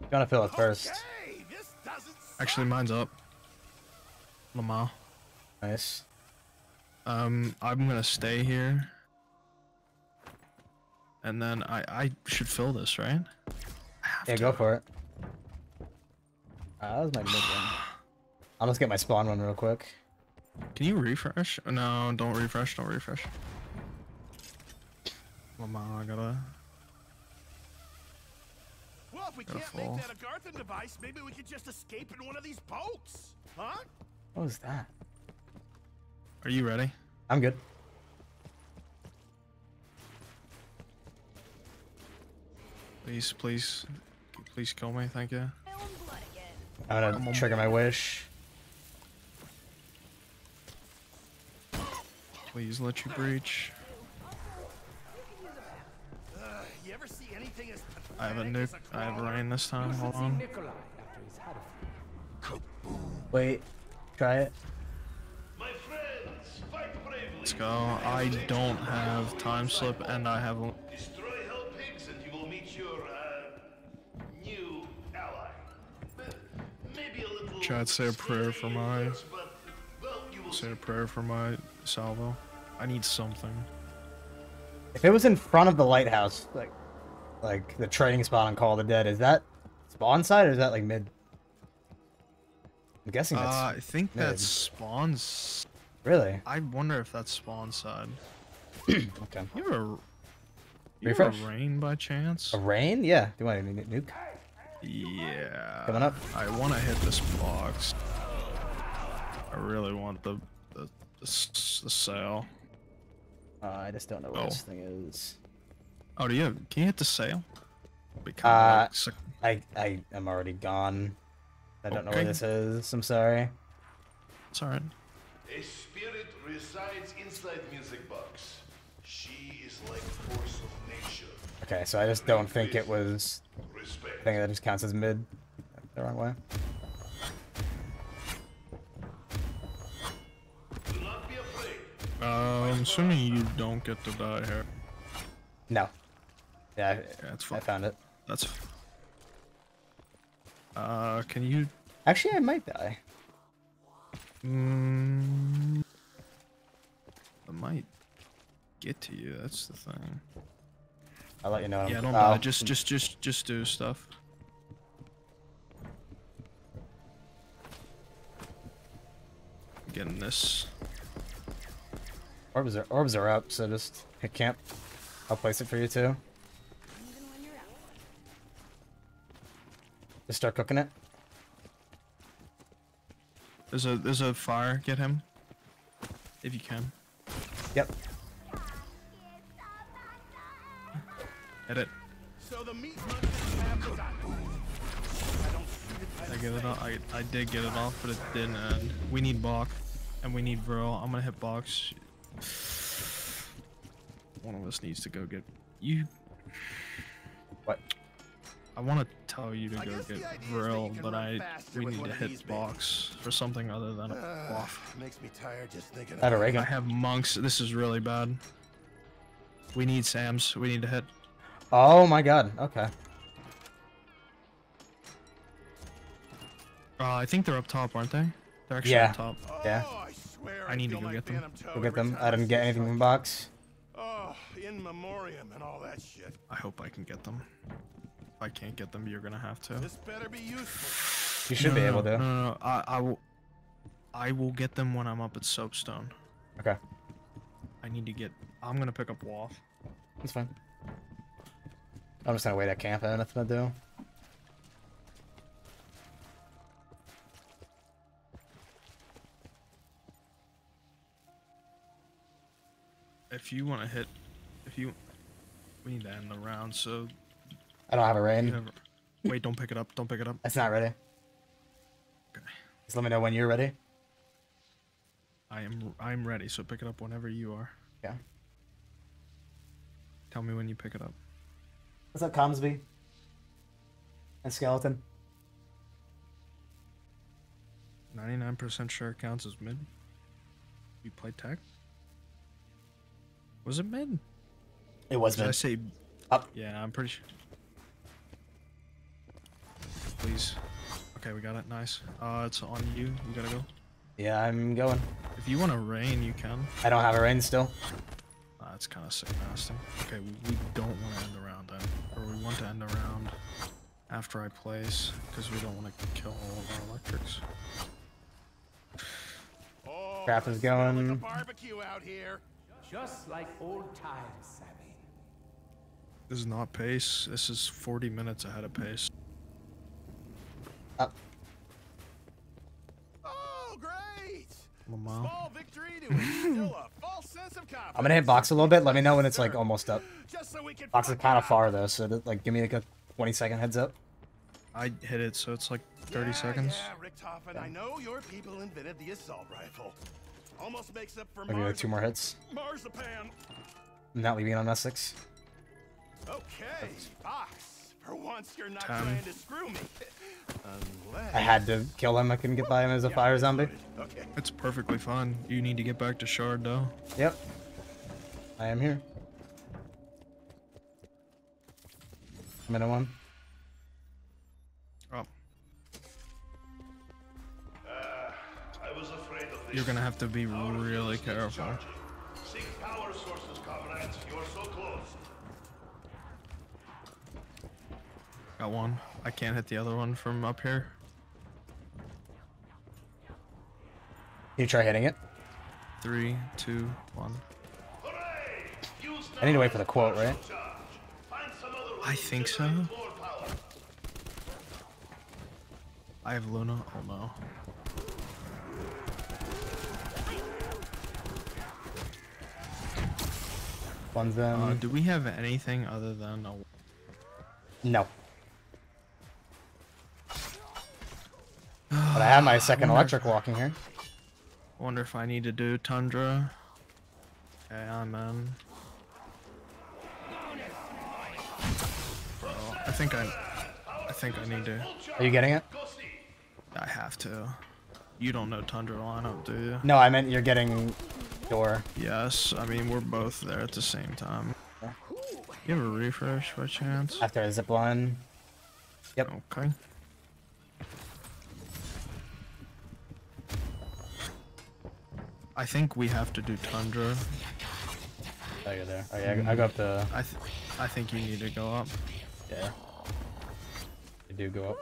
You wanna fill it first. Actually, mine's up. Lamar. Nice. Um, I'm gonna stay here. And then I I should fill this, right? Yeah, go for it. Uh, that was my mid one. I'll just get my spawn one real quick. Can you refresh? No, don't refresh. Don't refresh. Lamar, I gotta. Well, if we Gotta can't fall. make that Agarthan device, maybe we could just escape in one of these boats, huh? What was that? Are you ready? I'm good. Please, please, please kill me. Thank you. I'm gonna Come on. trigger my wish. Please let you breach. Uh, you ever see anything as I have a nuke. I have rain this time. Hold on. After he's had a Wait, try it. My friends, fight bravely. Let's go. I don't have time slip, and I have. Destroy Hell Pigs and you will meet your, uh, new ally. M- Maybe a little... Chad, say a prayer for my. but, well, you will Say a prayer for my salvo. I need something. If it was in front of the lighthouse, like, like the trading spot on Call of the Dead, is that spawn side or is that like mid? I'm guessing that's Uh, I think mid. that's spawns. really I wonder if that's spawn side. okay. You have a. You have a rain by chance? A rain? Yeah. Do you want a nuke? Yeah. Coming up. I want to hit this box. I really want the the the, the sail. Uh, I just don't know what Oh. this thing is. Oh, do you have, can you hit the sail? Be kinda Uh, like I I am already gone. I don't know where this is. I'm sorry. it's alright. A spirit resides inside Music Box. She is like force of nature. Okay, so I just don't think it was. I Respect. think that just counts as mid. The wrong way. Do not be afraid. Uh, I'm assuming you don't get to die here. No. Yeah, I, Yeah, that's I found it. That's. Uh, can you? Actually, I might die. Mm, I might get to you. That's the thing. I'll let you know. Yeah, I'm- don't oh, die. Just, just, just, just do stuff. Getting this. Orbs are orbs are up, so just hit camp. I'll place it for you too. Just start cooking it. There's a, there's a fire. Get him. If you can. Yep. Hit it. So the meat hunters have the I get it off. I, I did get it off, but it didn't end. We need Bach, and we need Vril. I'm gonna hit Box. One of us needs to go get you. What? I want to tell you to I go get idea Vril, but I we need to hit these Box for something other than a Uh, waff. makes me tired just thinking I have a about ray it. gun. I have monks. This is really bad. We need Sam's. We need to hit. Oh my god. Okay. Uh, I think they're up top, aren't they? They're actually Yeah. up top. Yeah. Oh, I swear I need to go get them. Go get them. I didn't get anything something. from box. Oh, in memoriam and all that shit. I hope I can get them. If I can't get them, you're gonna have to. This better be useful. You should no, be no, able to. No, no, no. I, I will. I will get them when I'm up at Soapstone. Okay, I need to get. I'm gonna pick up Waff. that's fine. I'm just gonna wait at camp. I have nothing to do. If you want to hit, if you, we need to end the round. So I don't have a rain. have. Wait, don't pick it up. Don't pick it up. It's not ready. Okay. Just let me know when you're ready. I am. I'm ready. So pick it up whenever you are. Yeah. Tell me when you pick it up. What's up, Comsby? And Skeleton. 99% sure it counts as mid. You play tech? Was it mid? It was Did I mid. say Up. Yeah, I'm pretty sure. Please. Okay, we got it. Nice. Uh, it's on you. You gotta go. Yeah, I'm going. If you want to rain, you can. I don't have a rain still. Uh, it's kind of sick nasty. Okay, we, we don't want to end the round then. Or we want to end the round after I place, because we don't want to kill all of our electrics. Oh, Crap is the smell of going. a barbecue out here. Just like old times, Sammy. This is not pace. This is 40 minutes ahead of pace. Up. Oh, great! Small victory to instill a false sense of confidence. I'm gonna hit box a little bit. Let me know when it's like almost up. Just so we can Box is kind of far though, so that, like give me like a 20 second heads up. I hit it, so it's like 30 yeah, seconds. Yeah, Richthofen, I know your people invented the assault rifle. Almost makes up for Maybe like two more hits. marzipan. I'm not leaving on S6. Okay, Fox. For once, you're not Ten. trying to screw me. Unless. I had to kill him. I couldn't get by him as a fire zombie. Okay. It's perfectly fine. You need to get back to Shard, though. Yep. I am here. Minute one. Oh, uh, I was afraid of this. you're gonna have to be really careful. Seek Got one. I can't hit the other one from up here. You try hitting it. Three, two, one. I need to wait for the quote, right? charge. Find some other I think so. generate more power. I have Luna. Oh no. One's Uh, in. do we have anything other than a No. But I have my second electric walking here. Wonder if I need to do Tundra. Okay, I'm um, in. Bro, I think I, I think I need to. Are you getting it? I have to. You don't know Tundra lineup, do you? No, I meant you're getting door. Yes, I mean we're both there at the same time. You have a refresh by chance? After a zip line. Yep. Okay. I think we have to do Tundra. Oh, you're there. Oh, yeah, I go up the. I th I think you need to go up. Yeah. You do go up.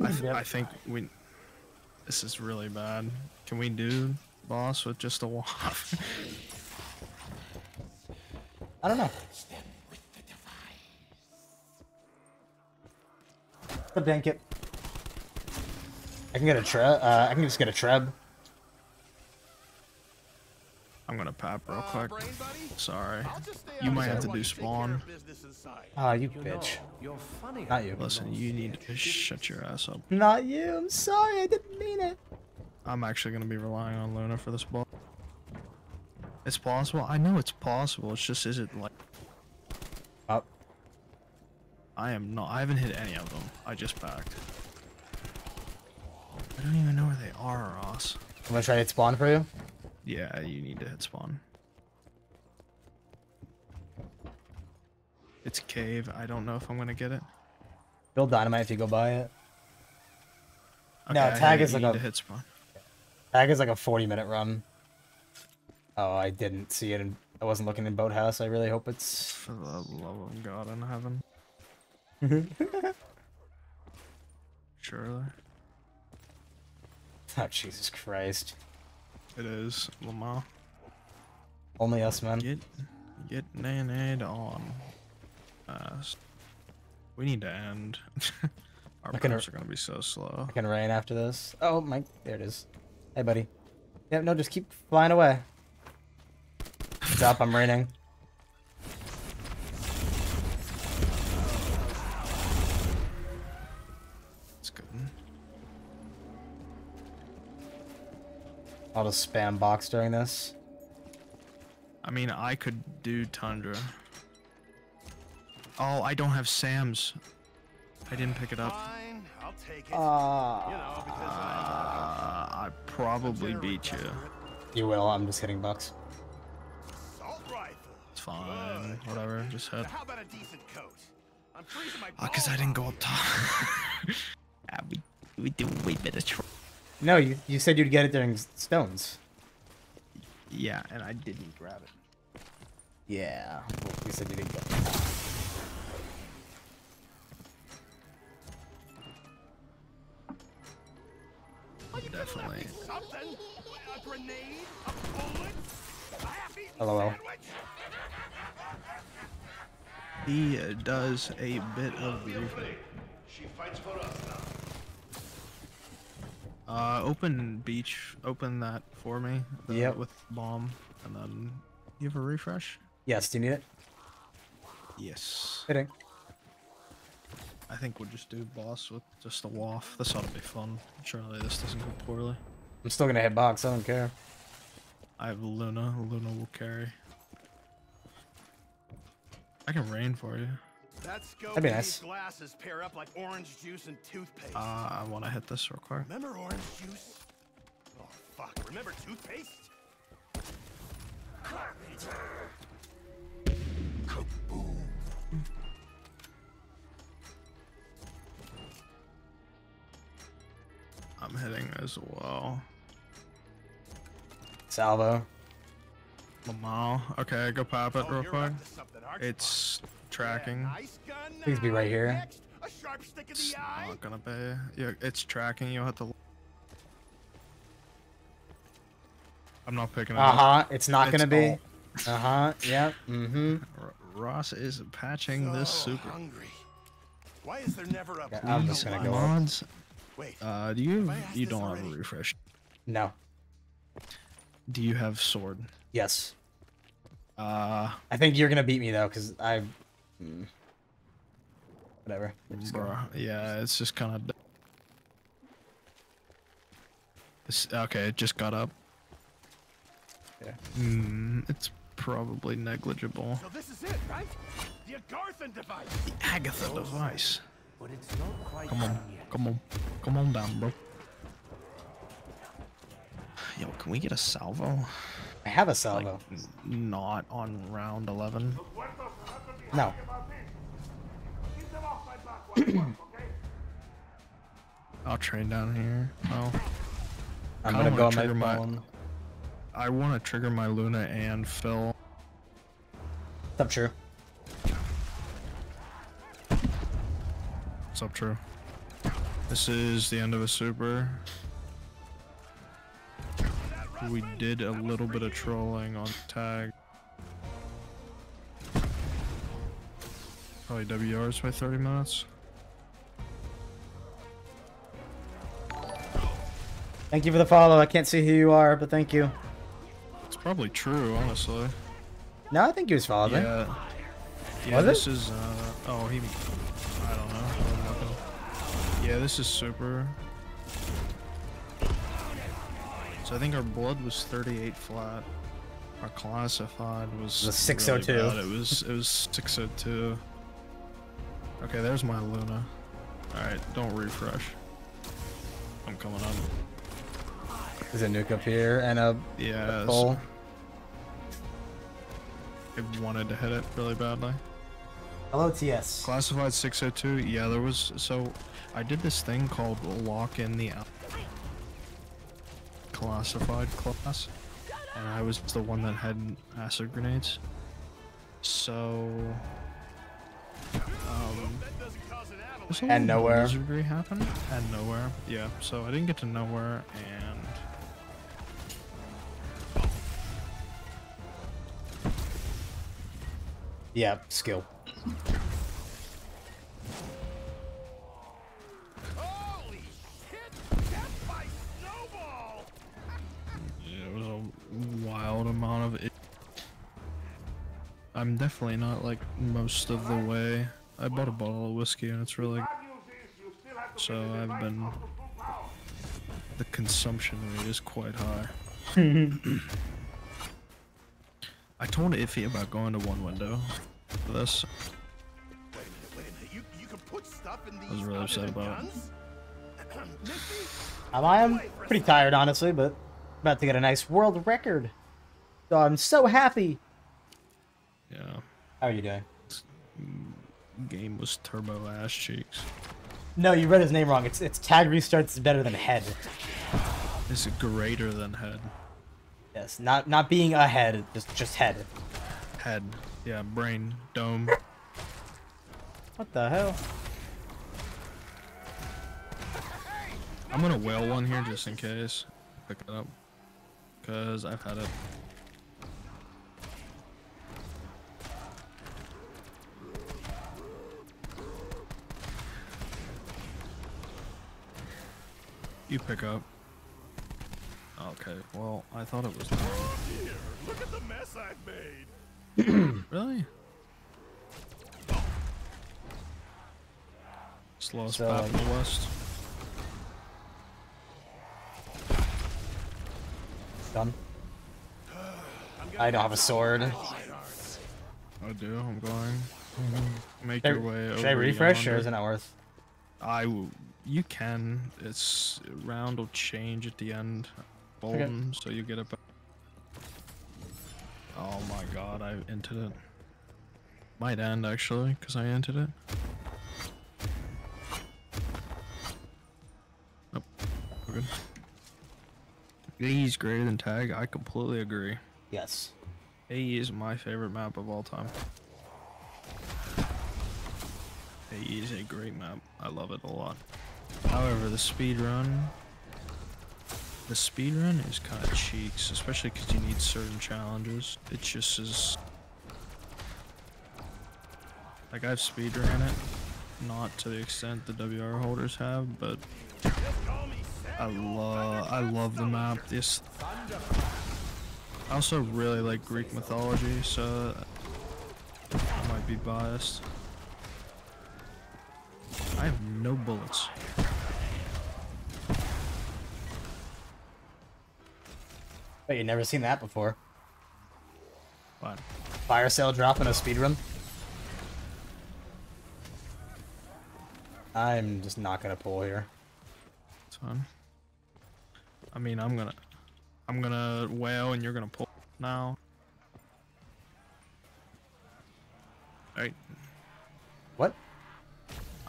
I, th I think we. This is really bad. Can we do boss with just a waff? I don't know. The blanket. I can get a tre. Uh, I can just get a treb. I'm gonna pop real Uh, quick. Sorry. I'll just stay You might have to do you take care spawn. of business inside. Ah, you You bitch. you're. Not you. Listen, you need to shut your ass up. Not you. I'm sorry. I didn't mean it. I'm actually gonna be relying on Luna for this ball. It's possible. I know it's possible. It's just is it like Up. I am not. I haven't hit any of them. I just backed. I don't even know where they are, Ross. I'm gonna try to hit spawn for you. Yeah, you need to hit spawn. It's cave. I don't know if I'm gonna get it. Build dynamite if you go by it. No, Okay, I tag is like a- hit spawn. Tag is like a 40 minute run. Oh, I didn't see it. In, I wasn't looking in boathouse. I really hope it's. For the love of God in heaven. Surely. Oh Jesus Christ! It is Lamar. Only us, man. Get get nanade on. Fast. We need to end. Our I are gonna be so slow. I can rain after this. Oh my, there it is. Hey, buddy. Yep, no, just keep flying away. Stop, I'm raining. I'll just spam box during this. I mean, I could do Tundra. Oh, I don't have Sam's. I didn't pick it up. Fine, I'll take it. Ah. you know, because Uh, I probably beat you. You will, I'm just hitting bucks. It's fine. Whatever. Just hit. How about a decent coat? I'm freezing my Ah, cause I didn't go up top. ah, we we do way better. Tr- No, you, you said you'd get it during stones. yeah, and I didn't grab it. Yeah, well, you said you didn't get it. Definitely. Something? A grenade? A bullet? A half-eaten LOL. He uh, does a bit of refight. She fights for us now. Uh, open beach. Open that for me. the- Yep. With bomb, and then you have a refresh. Yes, do you need it? Yes. Hitting. I think we'll just do boss with just a waff. This ought to be fun. Surely this doesn't go poorly. I'm still gonna hit box, I don't care. I have Luna. Luna will carry. I can rain for you. That scope That'd be nice. these glasses pair up like orange juice and toothpaste. Uh, I want to hit this real quick. Remember orange juice? Oh, fuck. Remember toothpaste? Kaboom! I'm hitting as well. Salvo. Lamau. Okay, go pop it Oh, real quick. up to something, aren't you, It's tracking. Yeah, nice gun Please be right here. Next, a sharp stick in It's not gonna be. Yeah, it's tracking. You'll have to. I'm not picking it Uh up. huh. It's not It's gonna be. Uh huh. Yeah. Mm hmm. R- Ross is patching this super. hungry. Why is there never a Yeah, I'm just gonna go. Mods. Wait. Uh, do you you don't have a refresh? No. Do you have sword? Yes. Uh, I think you're gonna beat me though, cause I. Mm. Whatever. We're going. bruh, yeah, it's just kind of. Okay, it just got up. Yeah. Mm, it's probably negligible. So this is it, right? The Agarthan device. The Agatha device. But it's not quite Come on, come on, come on down, bro. Yo, can we get a salvo? I have a salvo. N- Not on round 11. No. I'll train down here. Oh, I'm gonna go on my phone. I want to trigger my Luna and Phil. What's up, true? What's up, True? This is the end of a super. We did a little bit of trolling on tag. Probably WRs by 30 minutes. Thank you for the follow. I can't see who you are, but thank you. It's probably true, honestly. No, I think he was followed me. Yeah. Yeah, Was this is, uh, oh, he, I don't know. I'm not gonna- Yeah, this is super. So I think our blood was 38 flat. Our classified was really 602. bad. It was, it was 602. Okay, there's my Luna. Alright, don't refresh. I'm coming up. There's a nuke up here and a Yeah, full. I wanted to hit it really badly. Hello, TS. Classified 602. Yeah, there was. So, I did this thing called lock in the out- classified class, and I was the one that had acid grenades. So, um, That doesn't cause an avalanche. Does a And nowhere. Wizardry happen? And nowhere. Yeah, so I didn't get to nowhere, and Yeah, skill. I'm definitely not like most of the way. I bought a bottle of whiskey and it's really so I've been the consumption rate is quite high. I told Iffy about going to one window for this. Wait a minute, wait a minute. You, you can put stuff in these I was really upset about it. guns? Um, I am pretty tired, honestly, but about to get a nice world record. So I'm so happy. Yeah, How are you doing? game was turbo ass cheeks. No, you read his name wrong. It's it's tag restarts better than head. It's greater than head. Yes, not not being a head, just just head. Head. Yeah, brain, dome. What the hell? I'm gonna whale one here just in case. Pick it up. Cause I've had it. You pick up. Okay, well, I thought it was done. Here, look at the mess I've made. Really? Slowest So, path in the um, west. Done. I don't have a sword. I do, I'm going. Make Should your way over should I refresh or yonder. is it not worth? I you can. It's round will change at the end. Bolden, so you get it back. Oh my god, I entered it. Might end actually, because I entered it. Nope. We're good. AE is greater than tag. I completely agree. Yes. AE is my favorite map of all time. AE is a great map. I love it a lot. However, the speed run, the speed run is kind of cheeks, especially because you need certain challenges. It just is. Like I've speed ran it, not to the extent the WR holders have, but I love I love the map. This I also really like Greek mythology, so I might be biased. I have no bullets. But you never seen that before. What? Fire sale drop in a speedrun. I'm just not gonna pull here. It's fine. I mean, I'm gonna, I'm gonna whale, and you're gonna pull now. Right.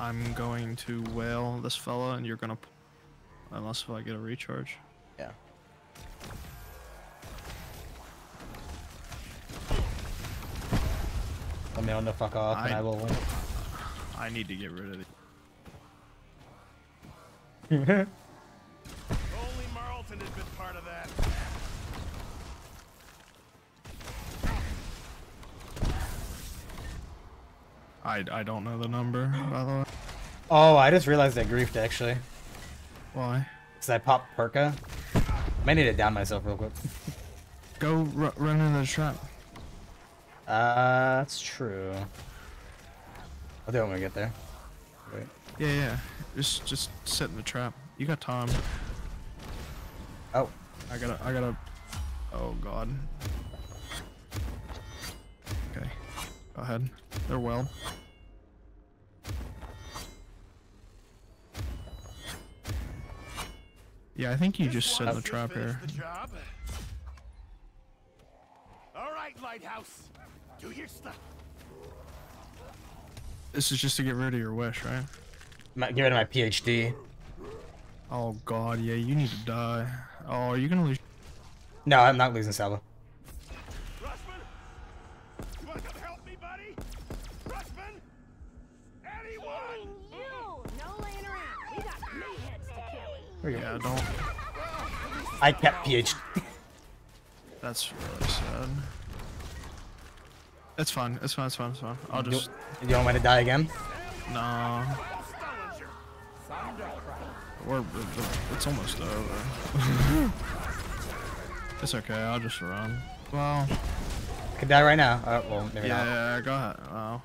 What? I'm going to whale this fella, and you're gonna, unless if I get a recharge. Yeah. Let me know when to fuck off, and I- I will win. I need to get rid of it. Only Marlton has been part of that. I, I don't know the number, by the way. Oh, I just realized I griefed actually. Why? Cause I popped Perka. Might need to down myself real quick. Go ru run into the trap. Uh, that's true. I'll do it when we get there. Wait. Yeah, yeah. Just just sit in the trap. You got time. Oh. I gotta I gotta Oh god. Go ahead. They're well. Yeah, I think you just set the trap here. All right, Lighthouse. Do your stuff. This is just to get rid of your wish, right? Might get rid of my PhD. Oh god, yeah, you need to die. Oh, are you gonna lose? No, I'm not losing Salva. There you Yeah, don't. I kept PhD. That's really sad. It's fine. It's fine. It's fine. It's fine. I'll just. You don't want me to die again? No. We're, it's almost over. it's okay. I'll just run. Well, I could die right now. Uh, well, maybe yeah, not. yeah, yeah, go ahead. Well,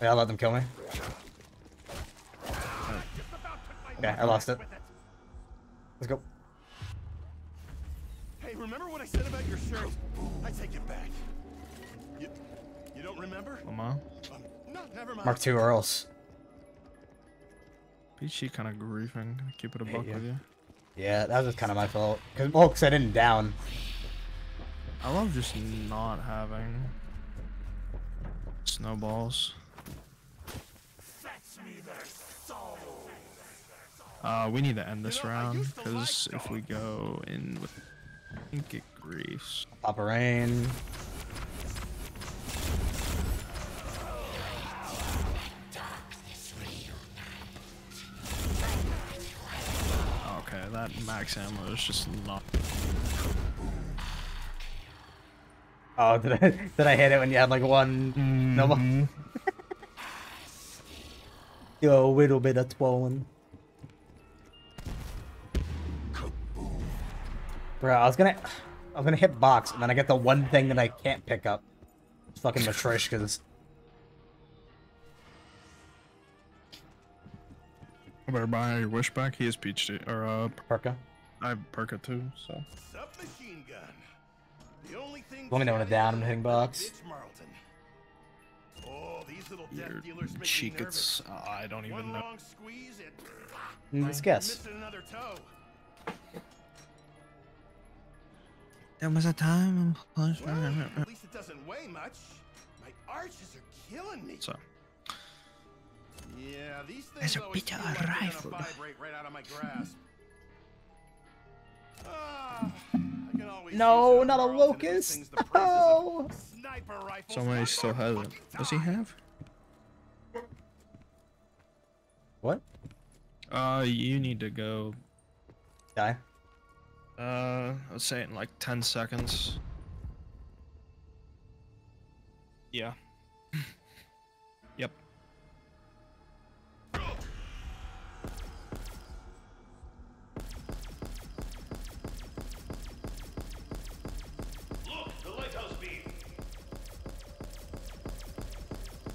Yeah, I'll let them kill me. Okay, I lost it. Let's go. Hey, remember what I said about your shirt? I take it back. You, you don't remember? Lamar. Um, no, never mind. Mark two or else. Peachy kind of griefing. Keep it a buck yeah. with you. Yeah, that was kind of my fault. Cause, well, 'cause I didn't down. I love just not having snowballs. Uh, we need to end this round because if we go in with, I think it griefs. Papa Rain. Okay, that max ammo is just not. Oh, did I did I hit it when you had like one no Mm-hmm. Yo, a little bit of swollen. Bro, I was gonna I was gonna hit box and then I get the one thing that I can't pick up. It's fucking Matryoshkas. I better buy your wish back. He is peach tea, or uh, Perka. I have Perka too, so. Submachine gun. The only thing Let me know when it's down and hitting box. Marlton. Oh, these little death Your dealers make cheek, me nervous. it's. Uh, I don't even know. wrong squeeze, it. Mm, Let's guess. There was a time. Well, at least it doesn't weigh much. My arches are killing me. So. Yeah, these There's things a always bit of like they're rifle. vibrate right out of my grasp. Ah, I can always No, not a Marlton if this locust. thing's No. Sniper rifles. Somebody still has it. Does he have? What? Uh, you need to go. Die. Uh, let's say in like 10 seconds. Yeah. yep. Look, the lighthouse beam.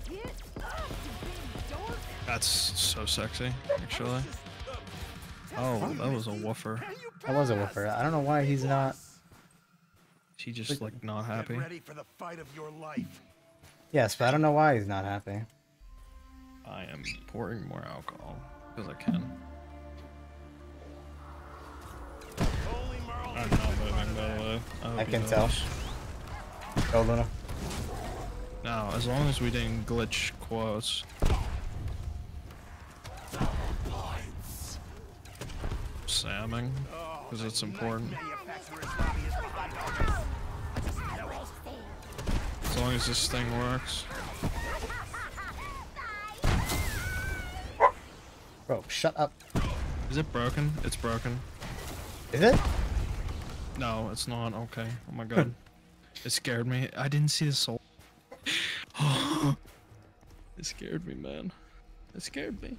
Get up, you big dork! That's so sexy, actually. Oh, that was a woofer. That was a woofer. I don't know why he's not. She just like not happy. Get ready for the fight of your life. Yes, but I don't know why he's not happy. I am pouring more alcohol because I can. I'm not moving, by the way. hope I can tell. this. Go, Luna. No, as long as we didn't glitch quotes. Samming, because it's important. As long as this thing works. Bro, shut up. Is it broken? It's broken. Is it? No, it's not. Okay. Oh my god. it scared me. I didn't see the soul. it scared me, man. It scared me.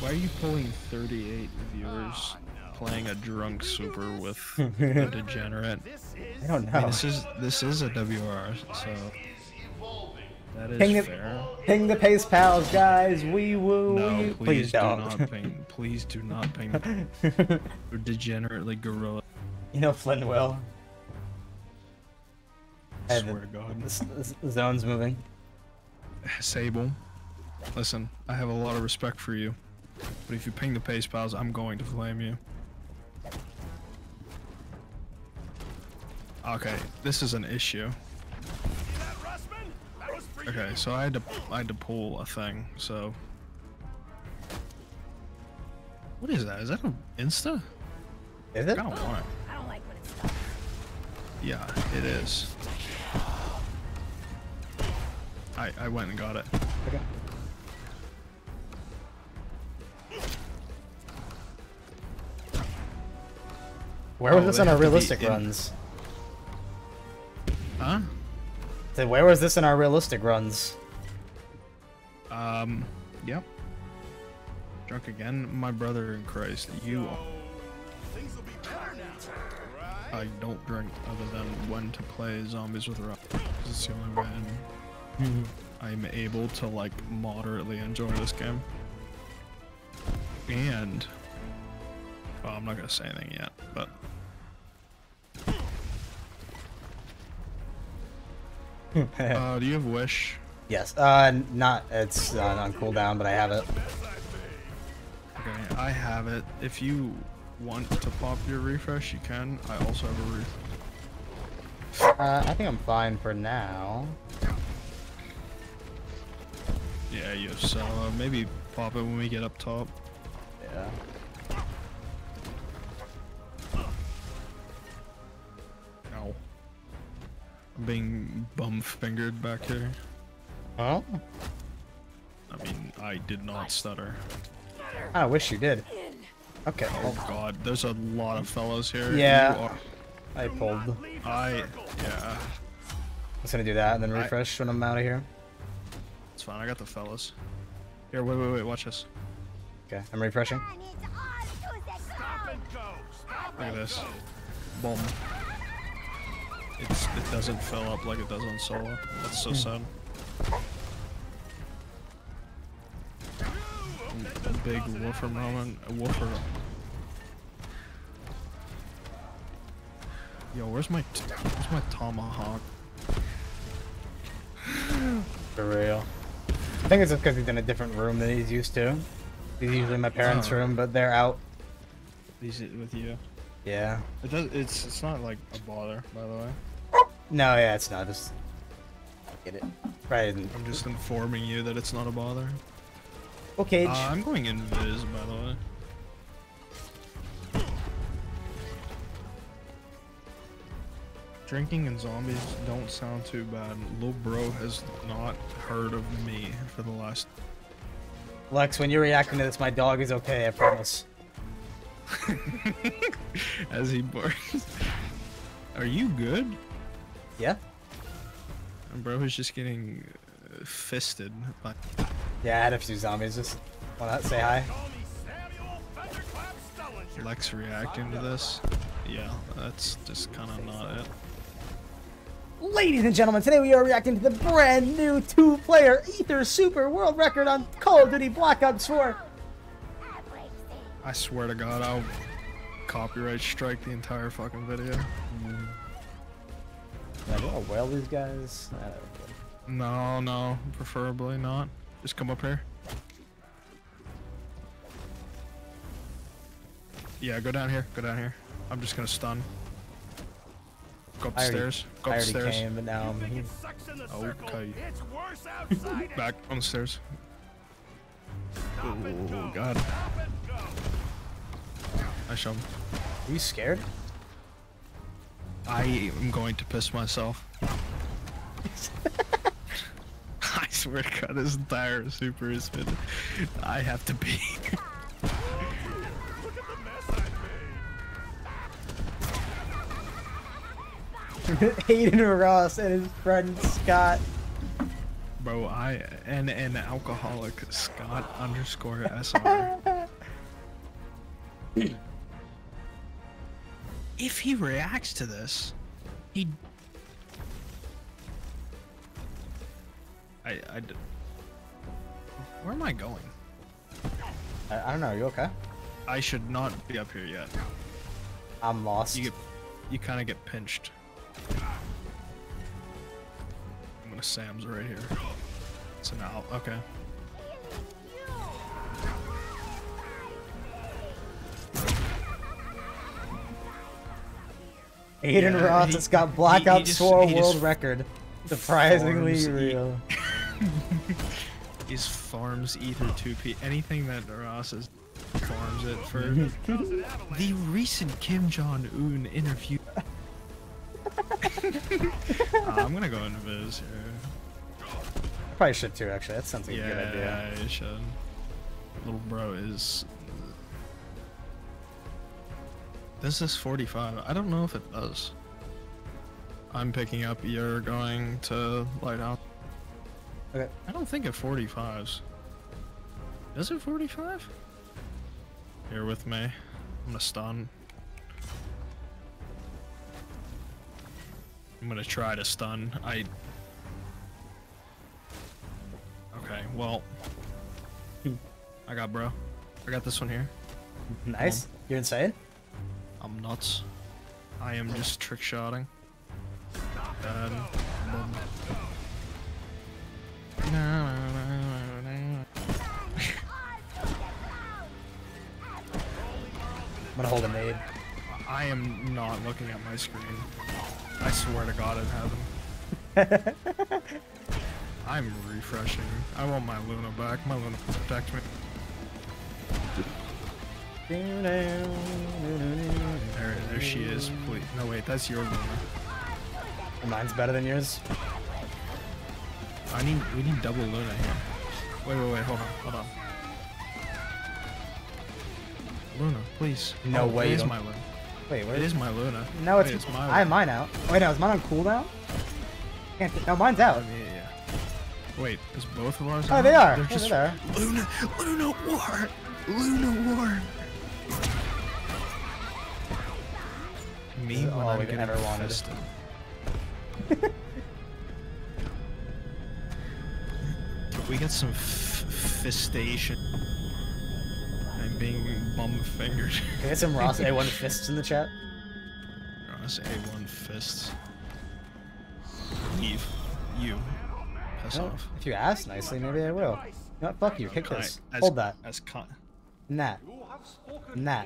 Why are you pulling 38 viewers playing a drunk super with a degenerate? I don't I mean, know. this is this is a WR, so that is Ping the, fair. ping the pace pals, guys. We woo. No, we- please, do don't. ping. Please do not ping. We're degenerately gorilla. You know Flynn will. I Hey, swear the, to God. this- this zone's moving. Sable, listen, I have a lot of respect for you, but if you ping the pace pals, I'm going to flame you. Okay, this is an issue. Okay, so I had to I had to pull a thing. So, what is that? Is that an Insta? Is it? I don't want it. I don't like when it's stuck. Yeah, it is. I I went and got it. Okay. Where was Oh, this on our have to be realistic in- runs? Huh? Said, where was this in our realistic runs? Um, yep. Drunk again? My brother in Christ, you. I don't drink other than when to play zombies with Rob. It's the only way I'm, I'm able to like moderately enjoy this game. And well, I'm not gonna say anything yet, but uh, do you have Wish? yes. Uh, not it's uh, on cooldown, but I have it. Okay, I have it. If you want to pop your refresh, you can. I also have a refresh. Uh, I think I'm fine for now. Yeah, you have so uh, maybe pop it when we get up top. Yeah. Being bum fingered back here. Oh. I mean, I did not stutter. I wish you did. Okay. Oh god, there's a lot of fellows here. Yeah. I pulled. I yeah. I was gonna do that and then I- refresh when I'm out of here. It's fine. I got the fellas. Here, wait, wait, wait. Watch this. Okay, I'm refreshing. Look at this. Boom. It's it doesn't fill up like it does on solo. That's so hmm. sad. A big woofer moment. A woofer. Yo, where's my t where's my tomahawk? For real. I think it's just because he's in a different room than he's used to. He's usually in my parents' Oh. room, but they're out. These it with you. Yeah. It does. It's it's not like a bother, by the way. No, yeah, it's not. Just get it. Right. I'm just informing you that it's not a bother. Okay. Uh, I'm going invis, by the way. Drinking and zombies don't sound too bad. Lil bro has not heard of me for the last. Lex, when you're reacting to this, my dog is okay. I promise. As he barks. Are you good? Yeah. And bro is just getting uh, fisted by. Yeah, I had a few zombies. Just wanna say hi. Lex reacting to this. Yeah, that's just kind of not it. Ladies and gentlemen, today we are reacting to the brand new two-player Aether Super World Record on Call of Duty Black Ops 4. I swear to God, I'll copyright strike the entire fucking video. Can I go whale these guys? I don't know. No, no, preferably not. Just come up here. Yeah, go down here. Go down here. I'm just gonna stun. Go I already- upstairs. Go I already upstairs. came, but now I'm here. Okay. Back on the stairs. Oh god. I show him. Are you scared? I am going to piss myself. I swear to God, this entire super has been. I have to pee. Aiden Ross and his friend Scott. Bro, I and an alcoholic Scott underscore SR. if he reacts to this, he. I, I. d- Where am I going? I, I don't know. Are you okay? I should not be up here yet. I'm lost. You get, you kind of get pinched. I'm gonna Sam's right here. So now, okay. Aiden Yeah, Ross he- has got Black he- he Ops just- 4 world just record. Surprisingly real. Is farms Aether 2p. Anything that Ross is farms it for the recent Kim Jong Un interview. Uh, I'm gonna go in Viz here. Probably should too, actually. That sounds like a good idea. Yeah, I should. Little bro is. This is 45. I don't know if it does. I'm picking up. You're going to Lighthouse. Okay. I don't think it 45s. Is it 45? Here with me. I'm gonna stun. I'm gonna try to stun. I. Okay, well. Hmm. I got bro. I got this one here. Nice. You're insane. I'm nuts. I am just trick shotting. And boom. I'm gonna hold a nade. I am not looking at my screen. I swear to God in heaven. I'm refreshing. I want my Luna back. My Luna protect me. There, there she is. Please. No, wait, that's your Luna. Mine's better than yours. I need, we need double Luna here. Wait, wait, wait, hold on, hold on. Luna, please. No Oh, way It is my Luna. Wait, where It is my Luna. No, it's, Wait, it's my I have mine out. Wait, no, is mine on cooldown? Can't, no, mine's out. Yeah, yeah. Wait, is both of ours? Oh, on? they are. They're Yeah, just they are. Luna, Luna War, Luna War. Me when all I'm we've getting ever wanted. fisted. we get some f- fistation. I'm being bum fingered. Can I get some Ross A1 fists in the chat? Ross A1 fists. Leave. You. Piss Well, off. if you ask nicely, maybe I will. You know? Fuck you. Kick Can this. as- Hold that. As con- Nah. Nah.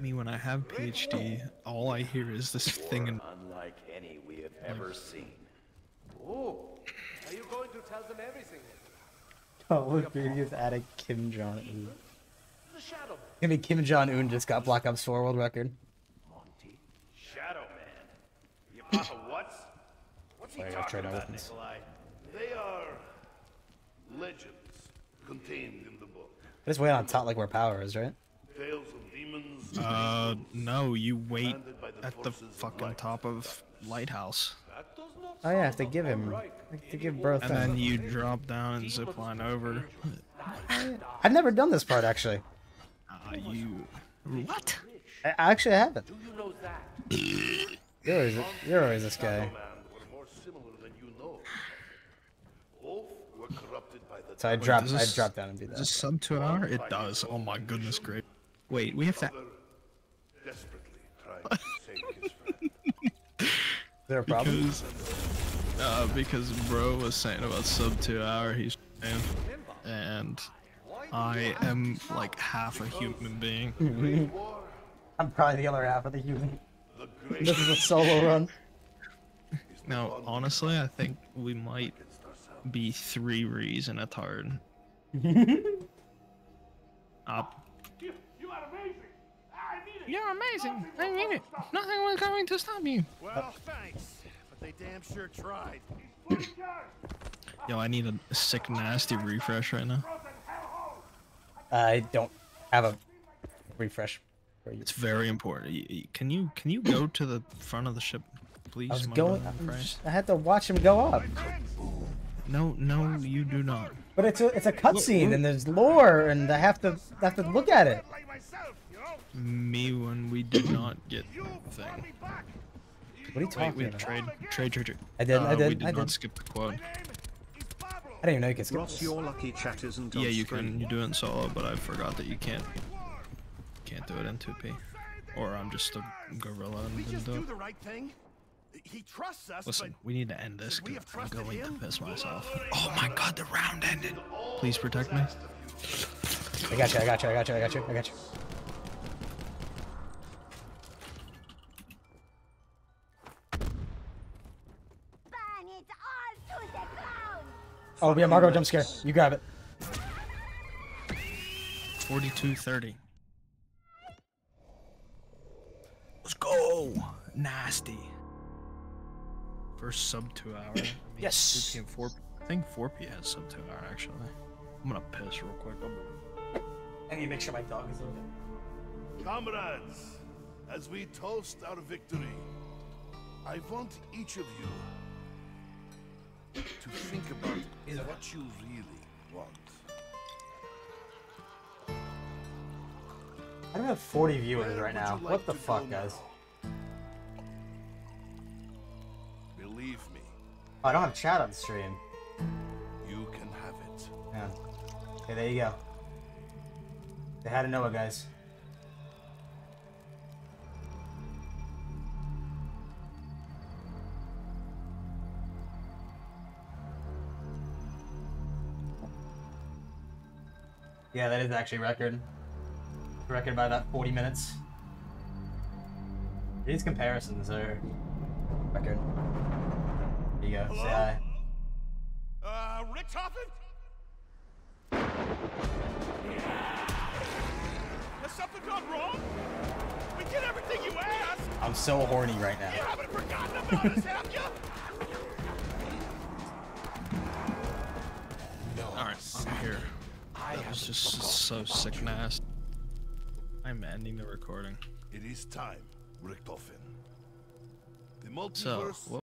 Me when I have PhD, all I hear is this thing in Unlike any we have ever seen. Oh, are you going to tell them everything? Oh, look, dude, he's adding Kim Jong Un. The Shadow Man. Maybe Kim Jong Un just got Black Ops 4 world record. Shadow Man. You papa what? What's he Sorry, talking about. Nikolai? They are legends contained in the book. I just wait on top like where power is, right? Tales of demons. Uh, no, you wait at the fucking top of Lighthouse. Oh yeah, I have to give him, I have to give bro a And then you drop down and zip line over. I've never done this part actually. Uh, you. What? I, I actually haven't. Do you know that? You're always, you're always this guy. Man were more similar than you know. Both were corrupted by the So I Wait, dropped, I this- dropped down and do that. this sub to an hour? It does. Oh my goodness, great. Wait, we have to. desperately trying to save his friend. Is there a problem? Because, uh, because bro was saying about sub two hour, he's saying, and I am like half a human being. I'm probably the other half of the human. This is a solo run. Now, honestly, I think we might be three rees in a turn. Up. You, you are amazing. I mean it. You're amazing. I mean it. Nothing was going to stop you. Well, thanks. But they damn sure tried. Yo, I need a sick, nasty refresh right now. I don't have a refresh for you. It's very important. Y- y- Can you can you go to the front of the ship, please? I was going. I'm Christ? just- I had to watch him go up. No, no, you do not. But it's a it's a cutscene and there's lore and I have to I have to look at it. Me when we did not get the thing. What are you Wait, talking we about? trade, trade, trade, trade. I did, I Uh, did, We did I not did. skip the quote. I didn't even know you could skip Ross, this. your lucky chat isn't on Yeah, you screen. can. You do it in solo, but I forgot that you can't. Can't do it in 2P. Or I'm just a gorilla and We didn't just do do the right thing. He trusts us, Listen, we need to end this. should we 'cause have I'm trusted going to piss myself. Oh my god, the round ended. Please protect me. I got you. I got you. I got you. I got you. I got you. Burn it all to the ground! Oh, yeah, Margot jump scare. You grab it. 4230. Let's go! Nasty. First sub two hour. I mean, Yes. 3P and 4 I think 4P has sub two hour actually. I'm gonna piss real quick. I'll be- I need to make sure my dog is okay. Comrades, as we toast our victory, I want each of you to think about what you really want. I don't have 40 viewers Where right now. you What the fuck, go guys? Believe me, Oh, I don't have chat on stream. you can have it. Yeah. Okay, there you go. They had to know it, guys. Yeah, that is actually record. Record by about 40 minutes. These comparisons are record. There you go. Say hi. Uh, Richthofen? Has something gone wrong? We did everything you asked! I'm so horny right now. You haven't forgotten about us, have you? No, Alright, I'm here. That was just so sick and ass. I'm ending the recording. It is time, Richthofen. The multiverse what